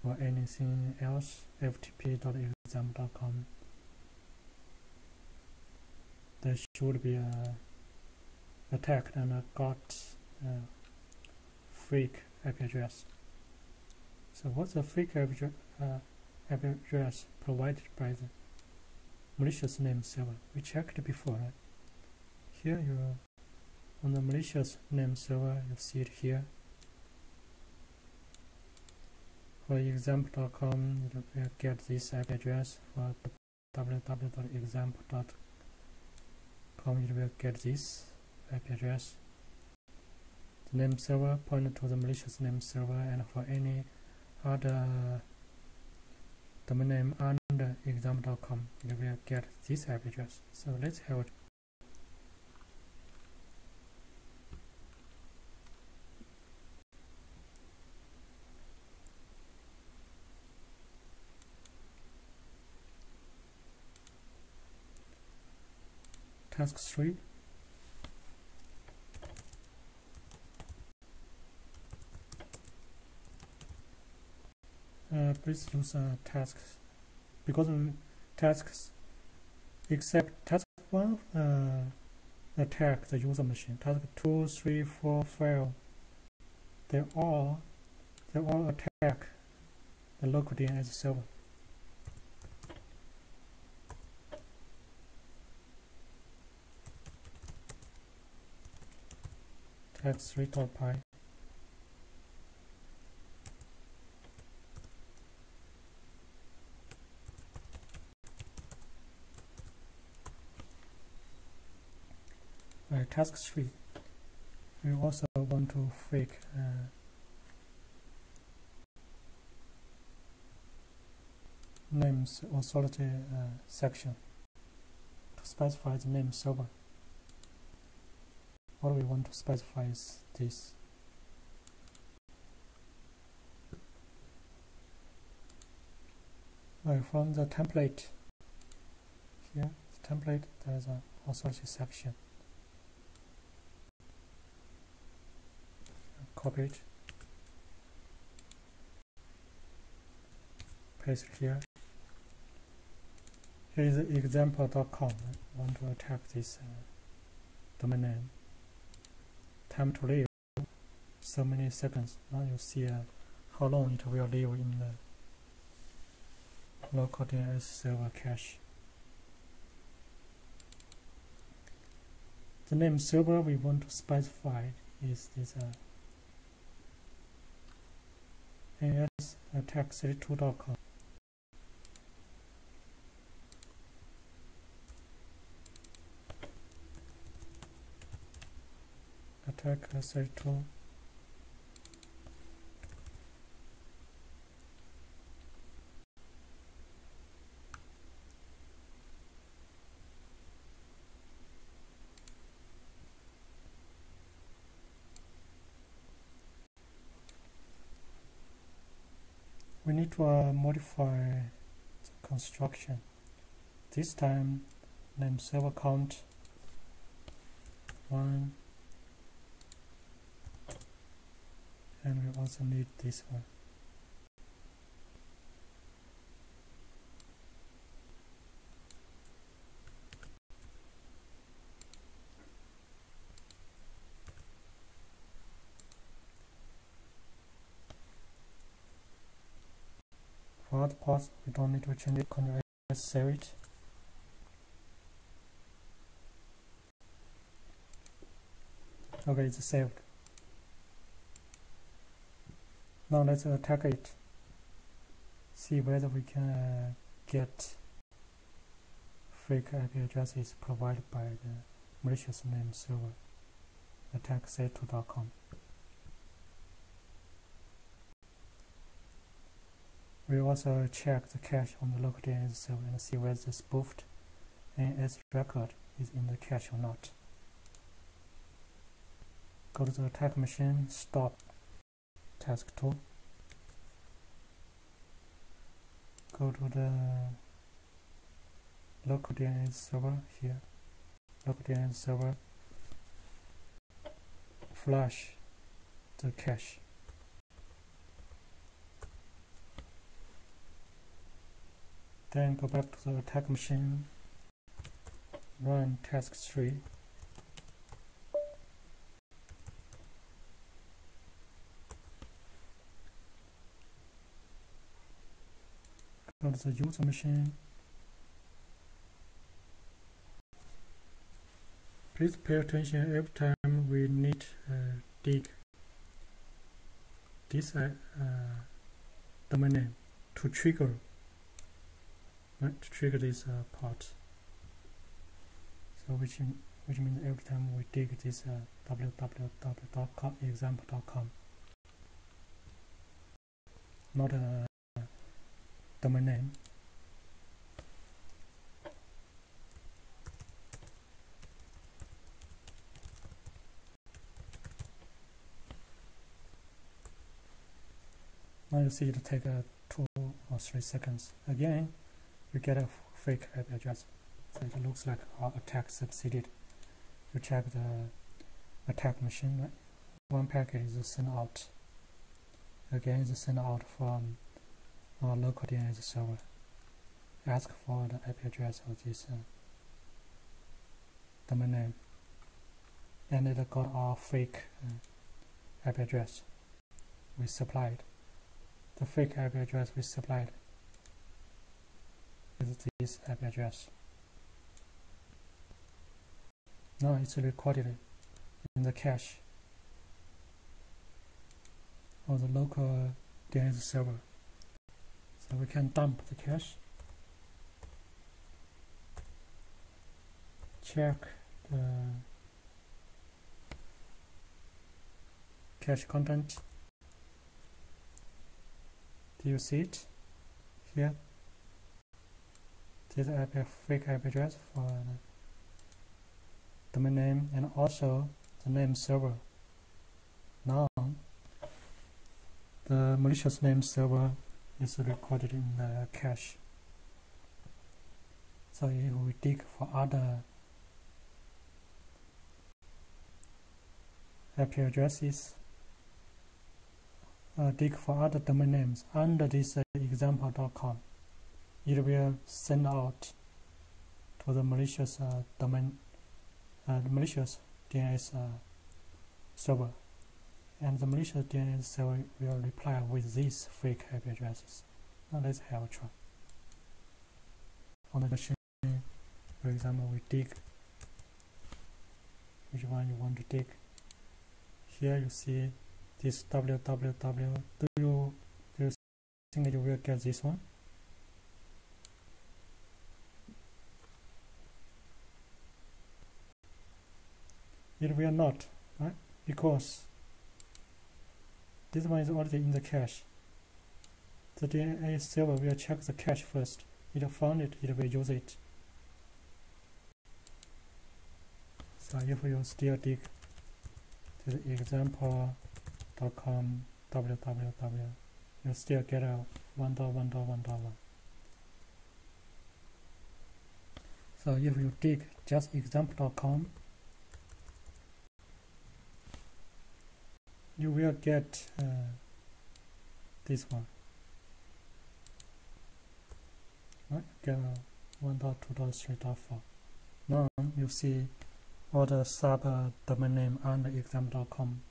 or anything else ftp.example.com there should be a attacked and a got a fake IP address. So what's a fake uh, IP address provided by the malicious name server. We checked before? Here you are on the malicious name server, you see it here. For example.com, you will get this IP address. For www.example.com, you will get this IP address. The name server pointed to the malicious name server, and for any other domain name under example.com you will get this address so let's have it task 3 uh, please use uh, tasks because tasks except task 1 uh, attack the user machine. Task 2 3 4 5 they all they all attack the local DNS server. Task 3.py task 3 we also want to fake uh, names authority uh, section to specify the name server. What we want to specify is this. Uh, from the template here the template there's an authority section copy it. Paste it here. Here is example.com I want to attack this uh, domain name. Time to live so many seconds. Now you see uh, how long it will live in the local DNS server cache. The name server we want to specify is this uh, as attack32.com. Attack 32 we need to uh, modify the construction. This time name server count one. And we also need this one Other parts, we don't need to change it. S, save it. Okay, it's saved. Now let's attack it. See whether we can uh, get fake IP addresses provided by the malicious name server attack set2.com. We also check the cache on the local DNS server and see whether the spoofed NS record is in the cache or not. Go to the attack machine, stop task 2. Go to the local DNS server here, local DNS server, flush the cache. Then go back to the attack machine, run task 3. Go to the user machine. Please pay attention every time we need uh, dig this uh, uh, domain name to trigger right, to trigger this uh, part. So which which means every time we dig this uh, www.com example.com, not a domain name. Now you see it take uh, two or three seconds. Again, you get a fake IP address. So it looks like our attack succeeded. You check the attack machine. One packet is sent out. Again, it's sent out from our local DNS server. Ask for the IP address of this uh, domain name. And it got our fake uh, IP address we supplied. The fake IP address we supplied is this IP address. Now it's recorded in the cache of the local DNS server. So we can dump the cache. Check the cache content. Do you see it here? This IP IP address for the domain name and also the name server. Now the malicious name server is recorded in the cache. So if we dig for other IP addresses, uh, dig for other domain names under this uh, example.com, it will send out to the malicious uh, domain, uh, the malicious DNS uh, server and the malicious DNS server will reply with these fake IP addresses. Now let's have a try. On the machine, for example, we dig which one you want to dig. Here you see this www. Do you, do you think that you will get this one? It will not, right? Because this one is already in the cache. The DNS server will check the cache first. It found it, it will use it. So if you still dig to the example.com www, you still get a 1.1.1.1. So if you dig just example.com you will get uh, this one. Right? Get a 1.2.3.4 now you see all the sub uh, domain name and exam.com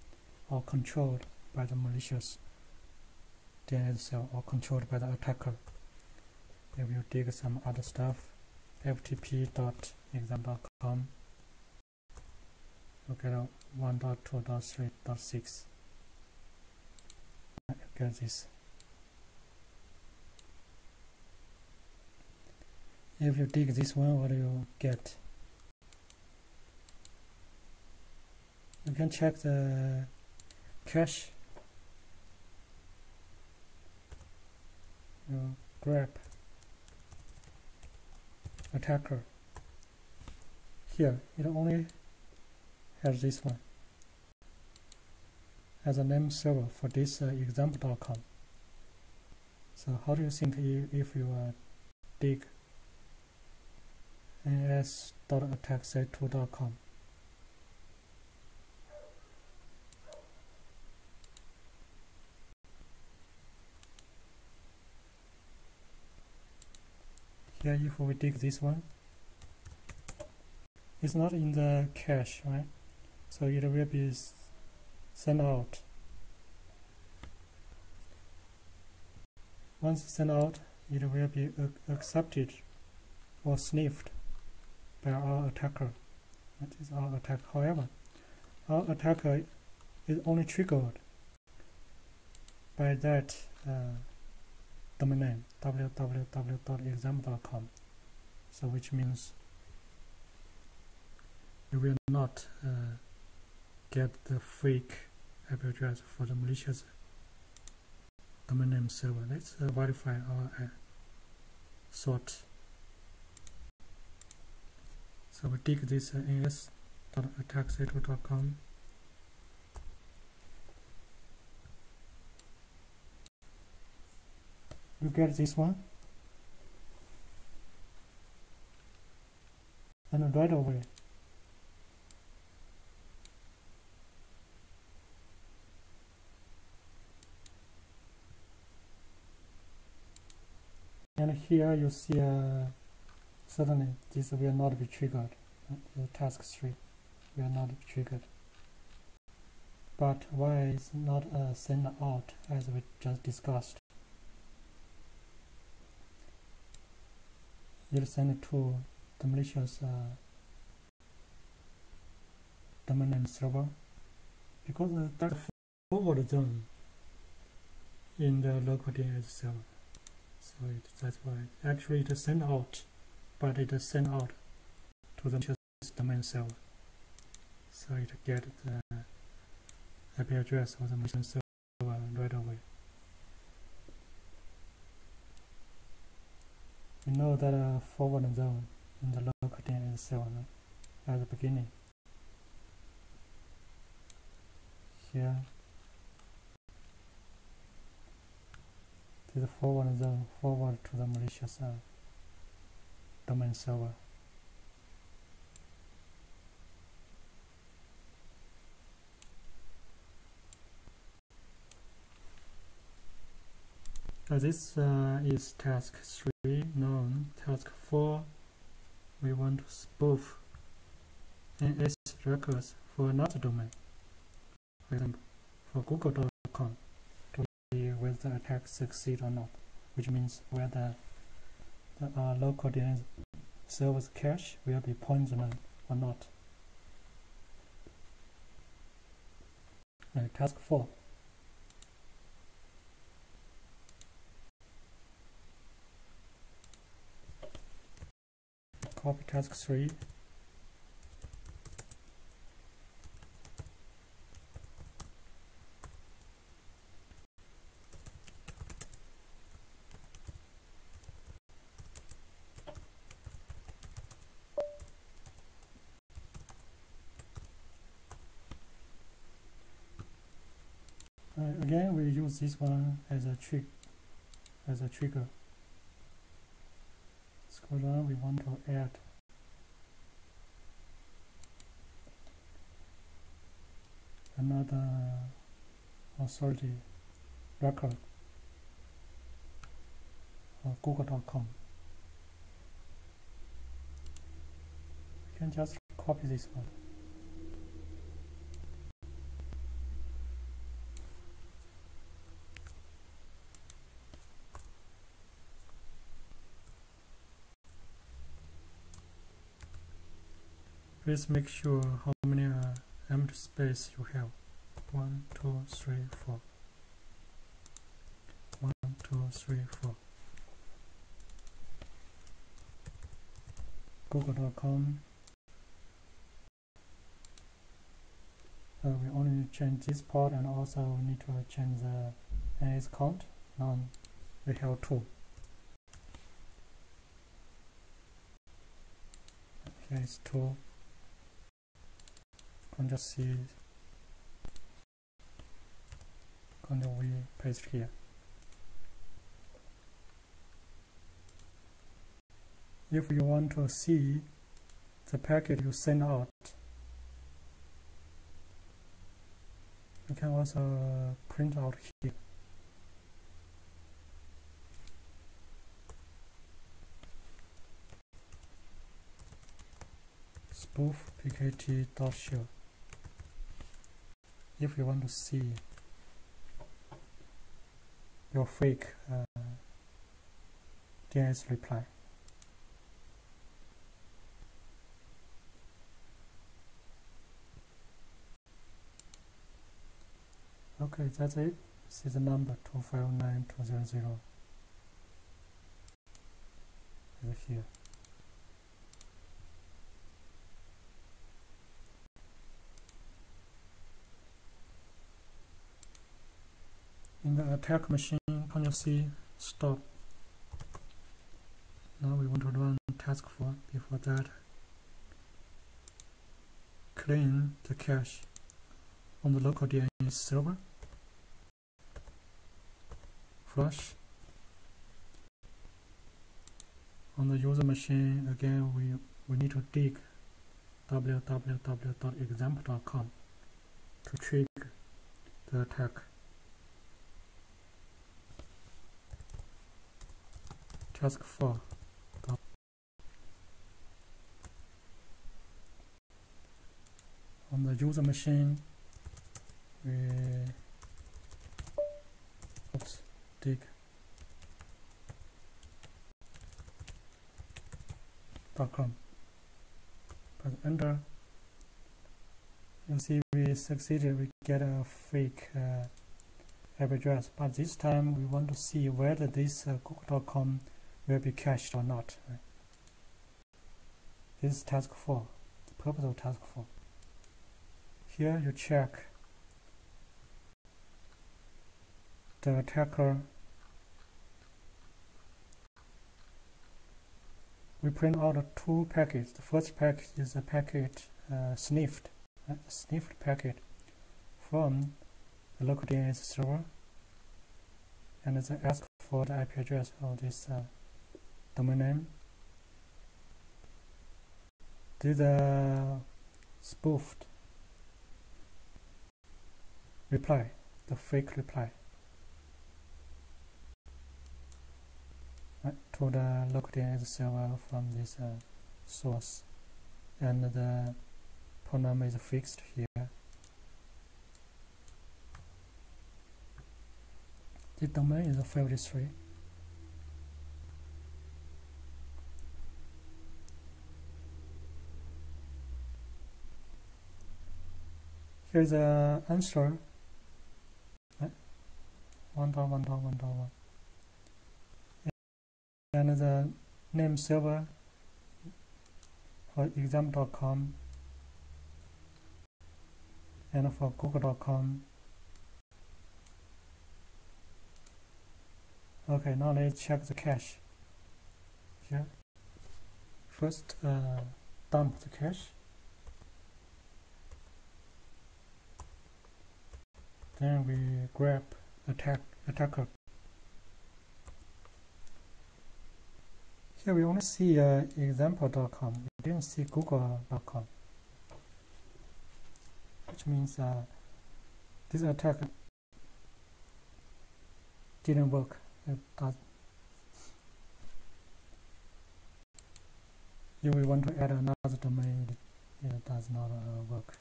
are controlled by the malicious DNS server or controlled by the attacker. If you dig some other stuff, get a 1.2.3.6. Get this. If you dig this one, what do you get? You can check the cache. You grep attacker. Here, it only has this one as a name server for this uh, example.com. So how do you think if, you uh, dig? Nas.attackset2.com here if we dig this one it's not in the cache right? So it will be sent out. Once sent out it will be accepted or sniffed by our attacker. That is our attack however our attacker is only triggered by that uh, domain name www.example.com so which means you will not uh, get the fake IP address for the malicious domain name server. Let's uh, verify our uh, sort. So we take this uh, nas.attackset2.com you get this one. And right away and here you see uh, certainly this will not be triggered. The task 3 will not be triggered. But why is not uh, sent out as we just discussed? You send it to the malicious uh, domain server. Because uh, that forward zone in the local DNS server. So it, that's why actually it sent out, but it is sent out to the domain server. So it get the IP address of the machine server right away. We know that a forward zone in the local DNS server uh, at the beginning. Here, this forward zone forward to the malicious uh, domain server. Uh, this uh, is task 3 known. Task 4 we want to spoof NS records for another domain. For example, for google.com whether the attack succeed or not, which means whether the uh, local DNS server's cache will be poisoned or not. Uh, task 4 copy task 3 uh, again we use this one as a trick as a trigger. Scroll down we want to add. Another authority record of google.com you can just copy this one please make sure how many uh, empty space you have. One, two, three, four. One, two, three, four. Google.com. Uh, we only change this part and also we need to change the NS count. Now we have two. Here two. Control C. Control V paste here. If you want to see the packet you send out, you can also print out here. spoof pkt.show if you want to see your fake uh, DNS reply. Okay, that's it. This is the number 259200 is here. In the attack machine control C stop. Now we want to run task 4 before that. Clean the cache on the local DNS server. Flush. On the user machine again we we need to dig www.example.com to trigger the attack task 4 on the user machine we oops dig. Com. But enter. You see we succeeded. We get a fake uh, address. But this time we want to see whether this uh, google.com will be cached or not. Right? This is task 4, the purpose of task 4. Here you check the attacker we print out two packets. The first packet is a packet uh, sniffed, uh, sniffed packet from the local DNS server, and it's ask for the IP address of this uh, domain name to the spoofed reply, the fake reply right, to the local DNS server from this uh, source and the number is fixed here. The domain is 53. Here's the answer. One dot one dot one dot one. And the name server for exam.com and for google.com. Okay, now let's check the cache. Here, first uh, dump the cache. Then we grab attack attacker. Here we only see uh, example.com we didn't see google.com which means uh, this attack didn't work. It does. If we want to add another domain it does not uh, work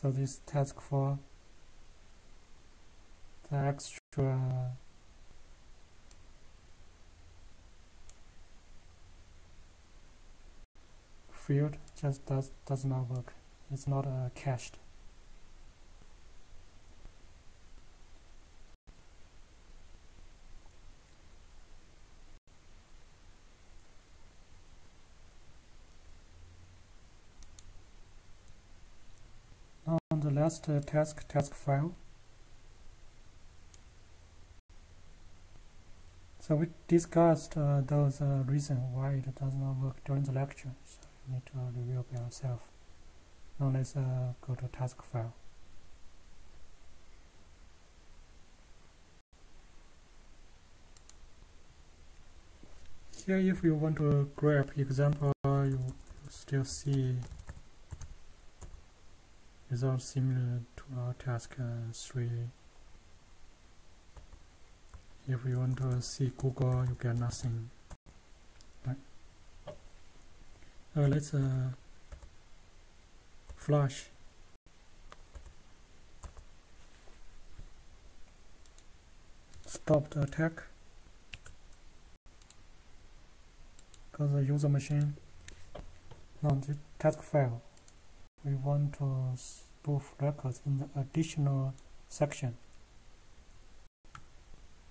So this task for the extra field just does does not work. It's not uh, cached. Last uh, task, task file. So we discussed uh, those uh, reasons why it does not work during the lecture. So you need to review by yourself. Now let's uh, go to task file. Here if you want to grab example, you still see results similar to our task uh, 3. If you want to see Google, you get nothing. Right. Let's uh, flush. Stop the attack. To the user machine. Now the task file. We want to spoof records in the additional section.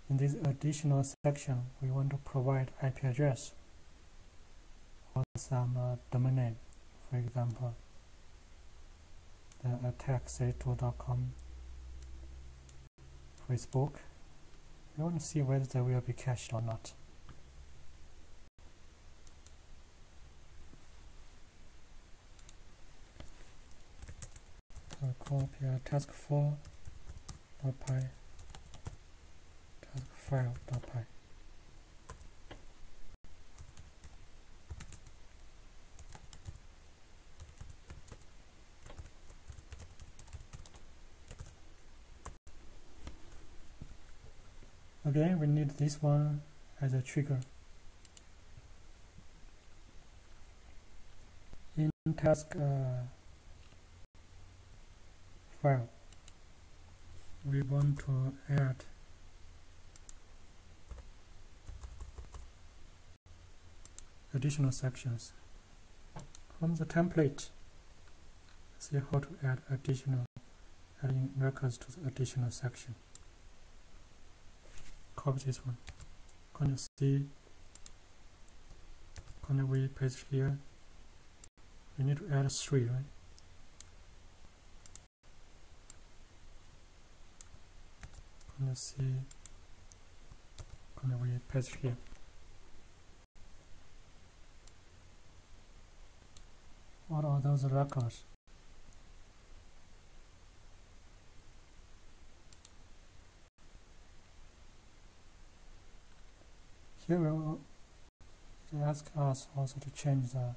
In this additional section, we want to provide IP address or some uh, domain name. For example, the attack32.com Facebook. We want to see whether they will be cached or not. So copy task 4.py task file.py Again, we need this one as a trigger. In task uh, file, we want to add additional sections. From the template, see how to add additional adding records to the additional section. Copy this one. Can you see can we paste here. We need to add 3 right Control C Control V paste here. What are those records? Here uh, will ask us also to change the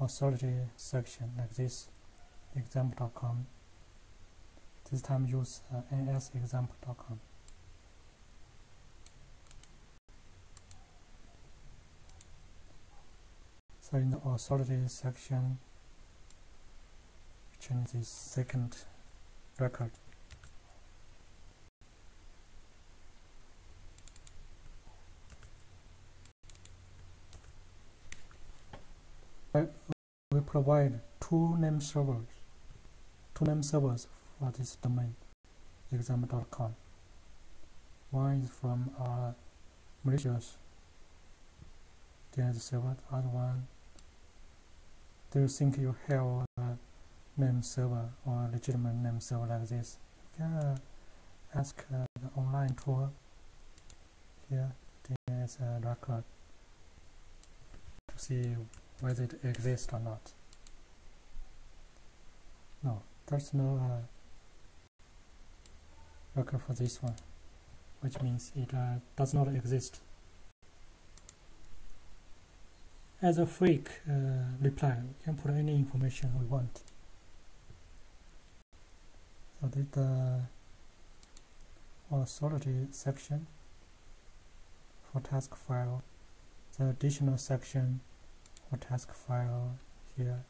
authority section like this example.com this time use uh, nsexample.com so in the authority section change this second record? We provide two name servers, two name servers for this domain, example.com. One is from our malicious DNS server, other one, do you think you have a name server or a legitimate name server like this? You can uh, ask uh, the online tool here, DNS uh, record, to see whether it exists or not. No, there's no uh, record for this one, which means it uh, does not exist. As a fake uh, reply, we can put any information we want. So this the authority section for task file, the additional section for task file here.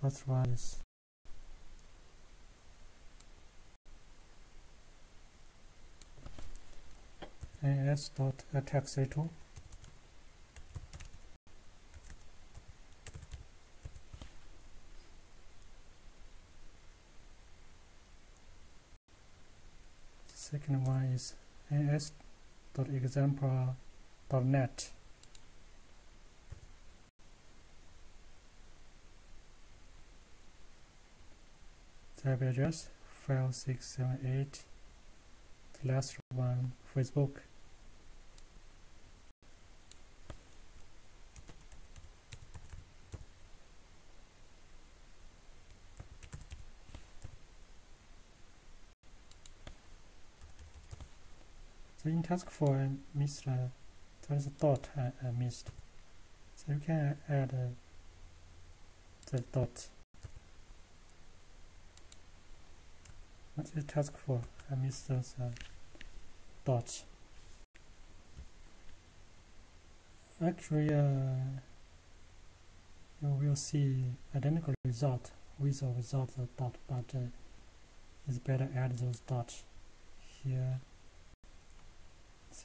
First one is as.attack32 second one is as.example.net the address file 678 the last one Facebook In task 4 I missed uh, there is a dot I, I missed so you can add uh, the dot What's the task 4 I missed those uh, dots actually uh, you will see identical result with or without the dot but uh, it's better add those dots here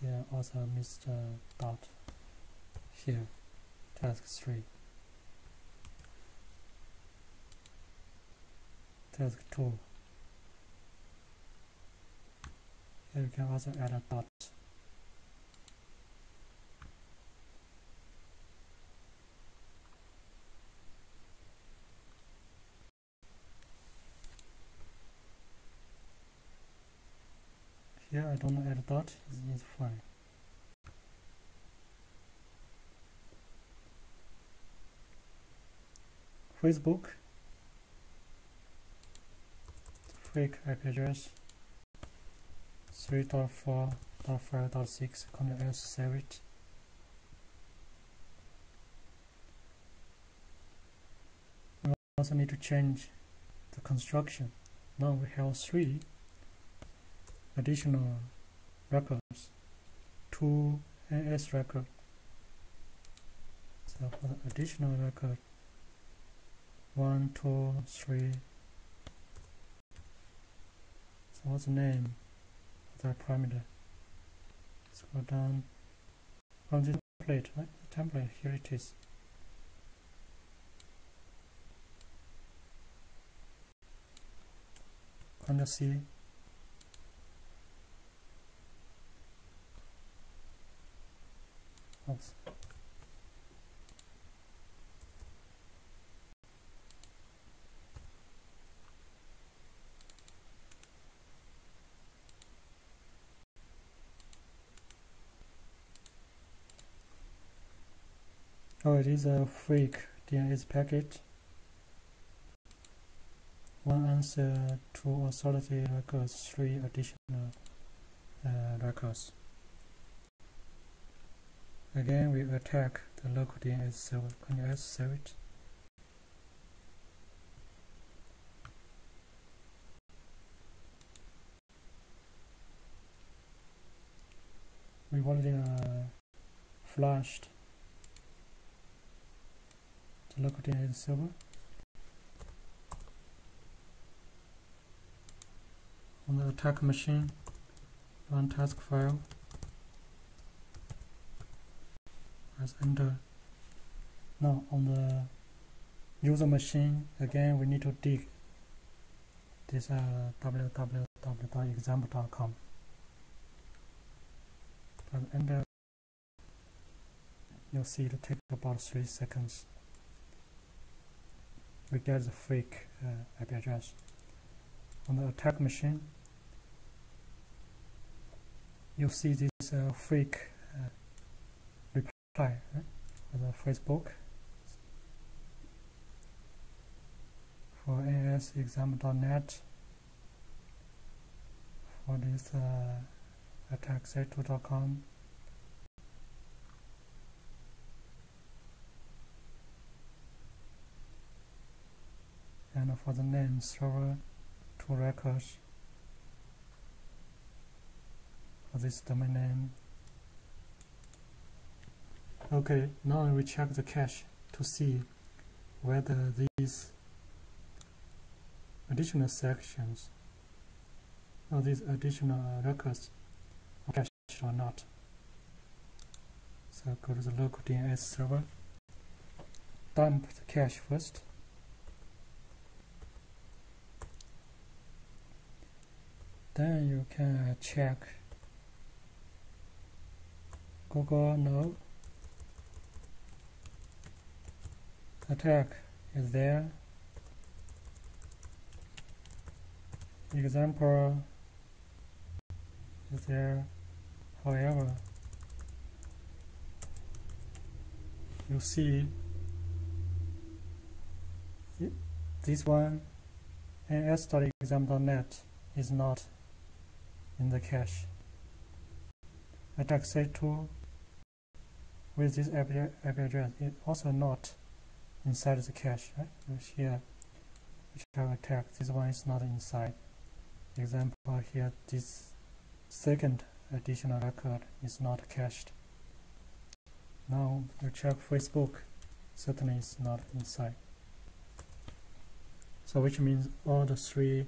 here also missed a dot here task 3 task 2 here you can also add a dot add a dot it's fine Facebook. Fake IP address 3.4.5.6 Ctrl S save it we also need to change the construction. Now we have three additional records. Two AS record. So for the additional record one two three. So what's the name of that parameter? Scroll down. Oh, From the template right? The template here it is. Control C Oh, it is a fake DNS packet. One answer, two authority records, three additional uh, records. Again, we attack the local DNS server. Can you it? We already uh, flashed the local DNS server. On the attack machine, run task file. Press enter now on the user machine again we need to dig this uh, www.example.com press enter. You'll see it take about three seconds. We get the fake uh, IP address. On the attack machine you'll see this uh, fake Hi, the Facebook for asexam.net for this uh, attack32.com and for the name server to records. For this domain name Okay, now we check the cache to see whether these additional sections or these additional uh, records are cached or not. So go to the local DNS server, dump the cache first. Then you can check Google no attack is there. Example is there. However, you see this one ns.exam.net is not in the cache. Attack set2 with this IP address is also not inside the cache. Right? Here, which have attacked, this one is not inside. Example here, this second additional record is not cached. Now you check Facebook, certainly it's not inside. So which means all the three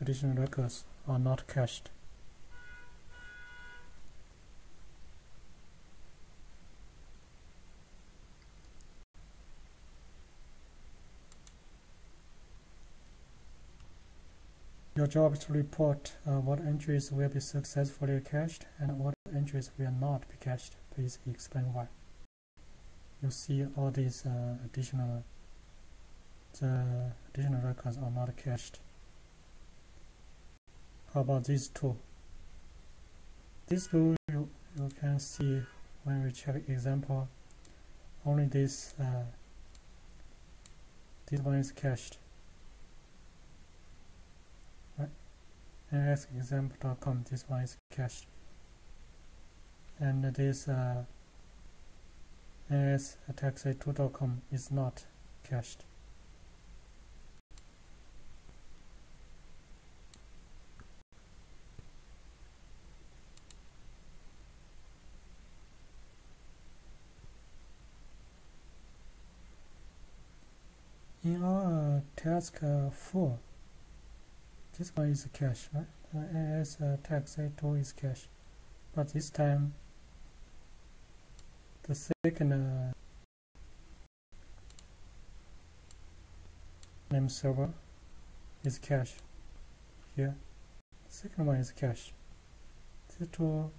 additional records are not cached. Job is to report uh, what entries will be successfully cached and what entries will not be cached. Please explain why. You see all these uh, additional the additional records are not cached. How about these two? These two you, you can see when we check example only this uh, this one is cached example.com this one is cached and this uh, attack2.com is not cached in our task uh, 4 this one is cache right? Uh, as uh, tag set2 is cache but this time the second uh, name server is cache here second one is cache these two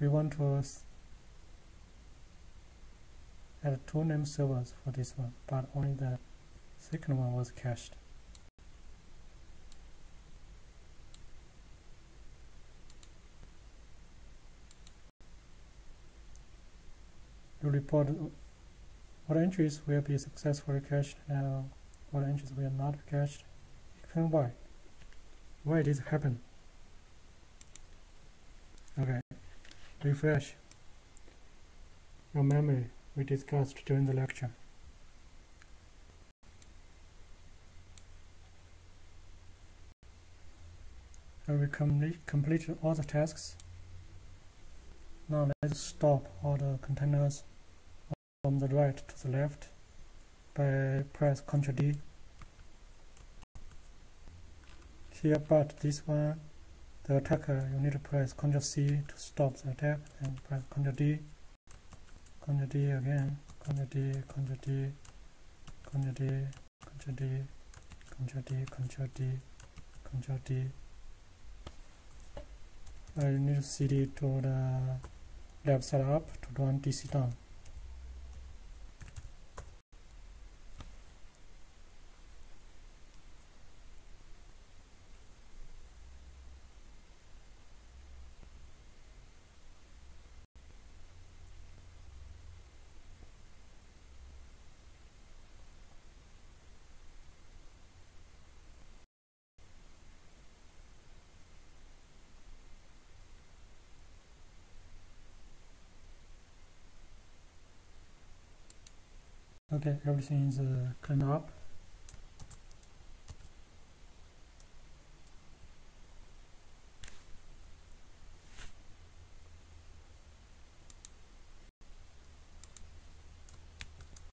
we want to add two name servers for this one but only the second one was cached you report what entries will be successfully cached and what entries will not be cached. Explain why. Why did this happen? Okay, refresh your memory we discussed during the lecture. And we complete, complete all the tasks. Now let's stop all the containers from the right to the left by press Ctrl D. Here, but this one, the attacker, you need to press Ctrl C to stop the attack and press Ctrl D, Ctrl D again, Ctrl D, Ctrl D, Ctrl D, Ctrl D, Ctrl D, Ctrl D, Ctrl D. Uh, you need CD to the left side up to run DC down. Okay everything is uh, cleaned up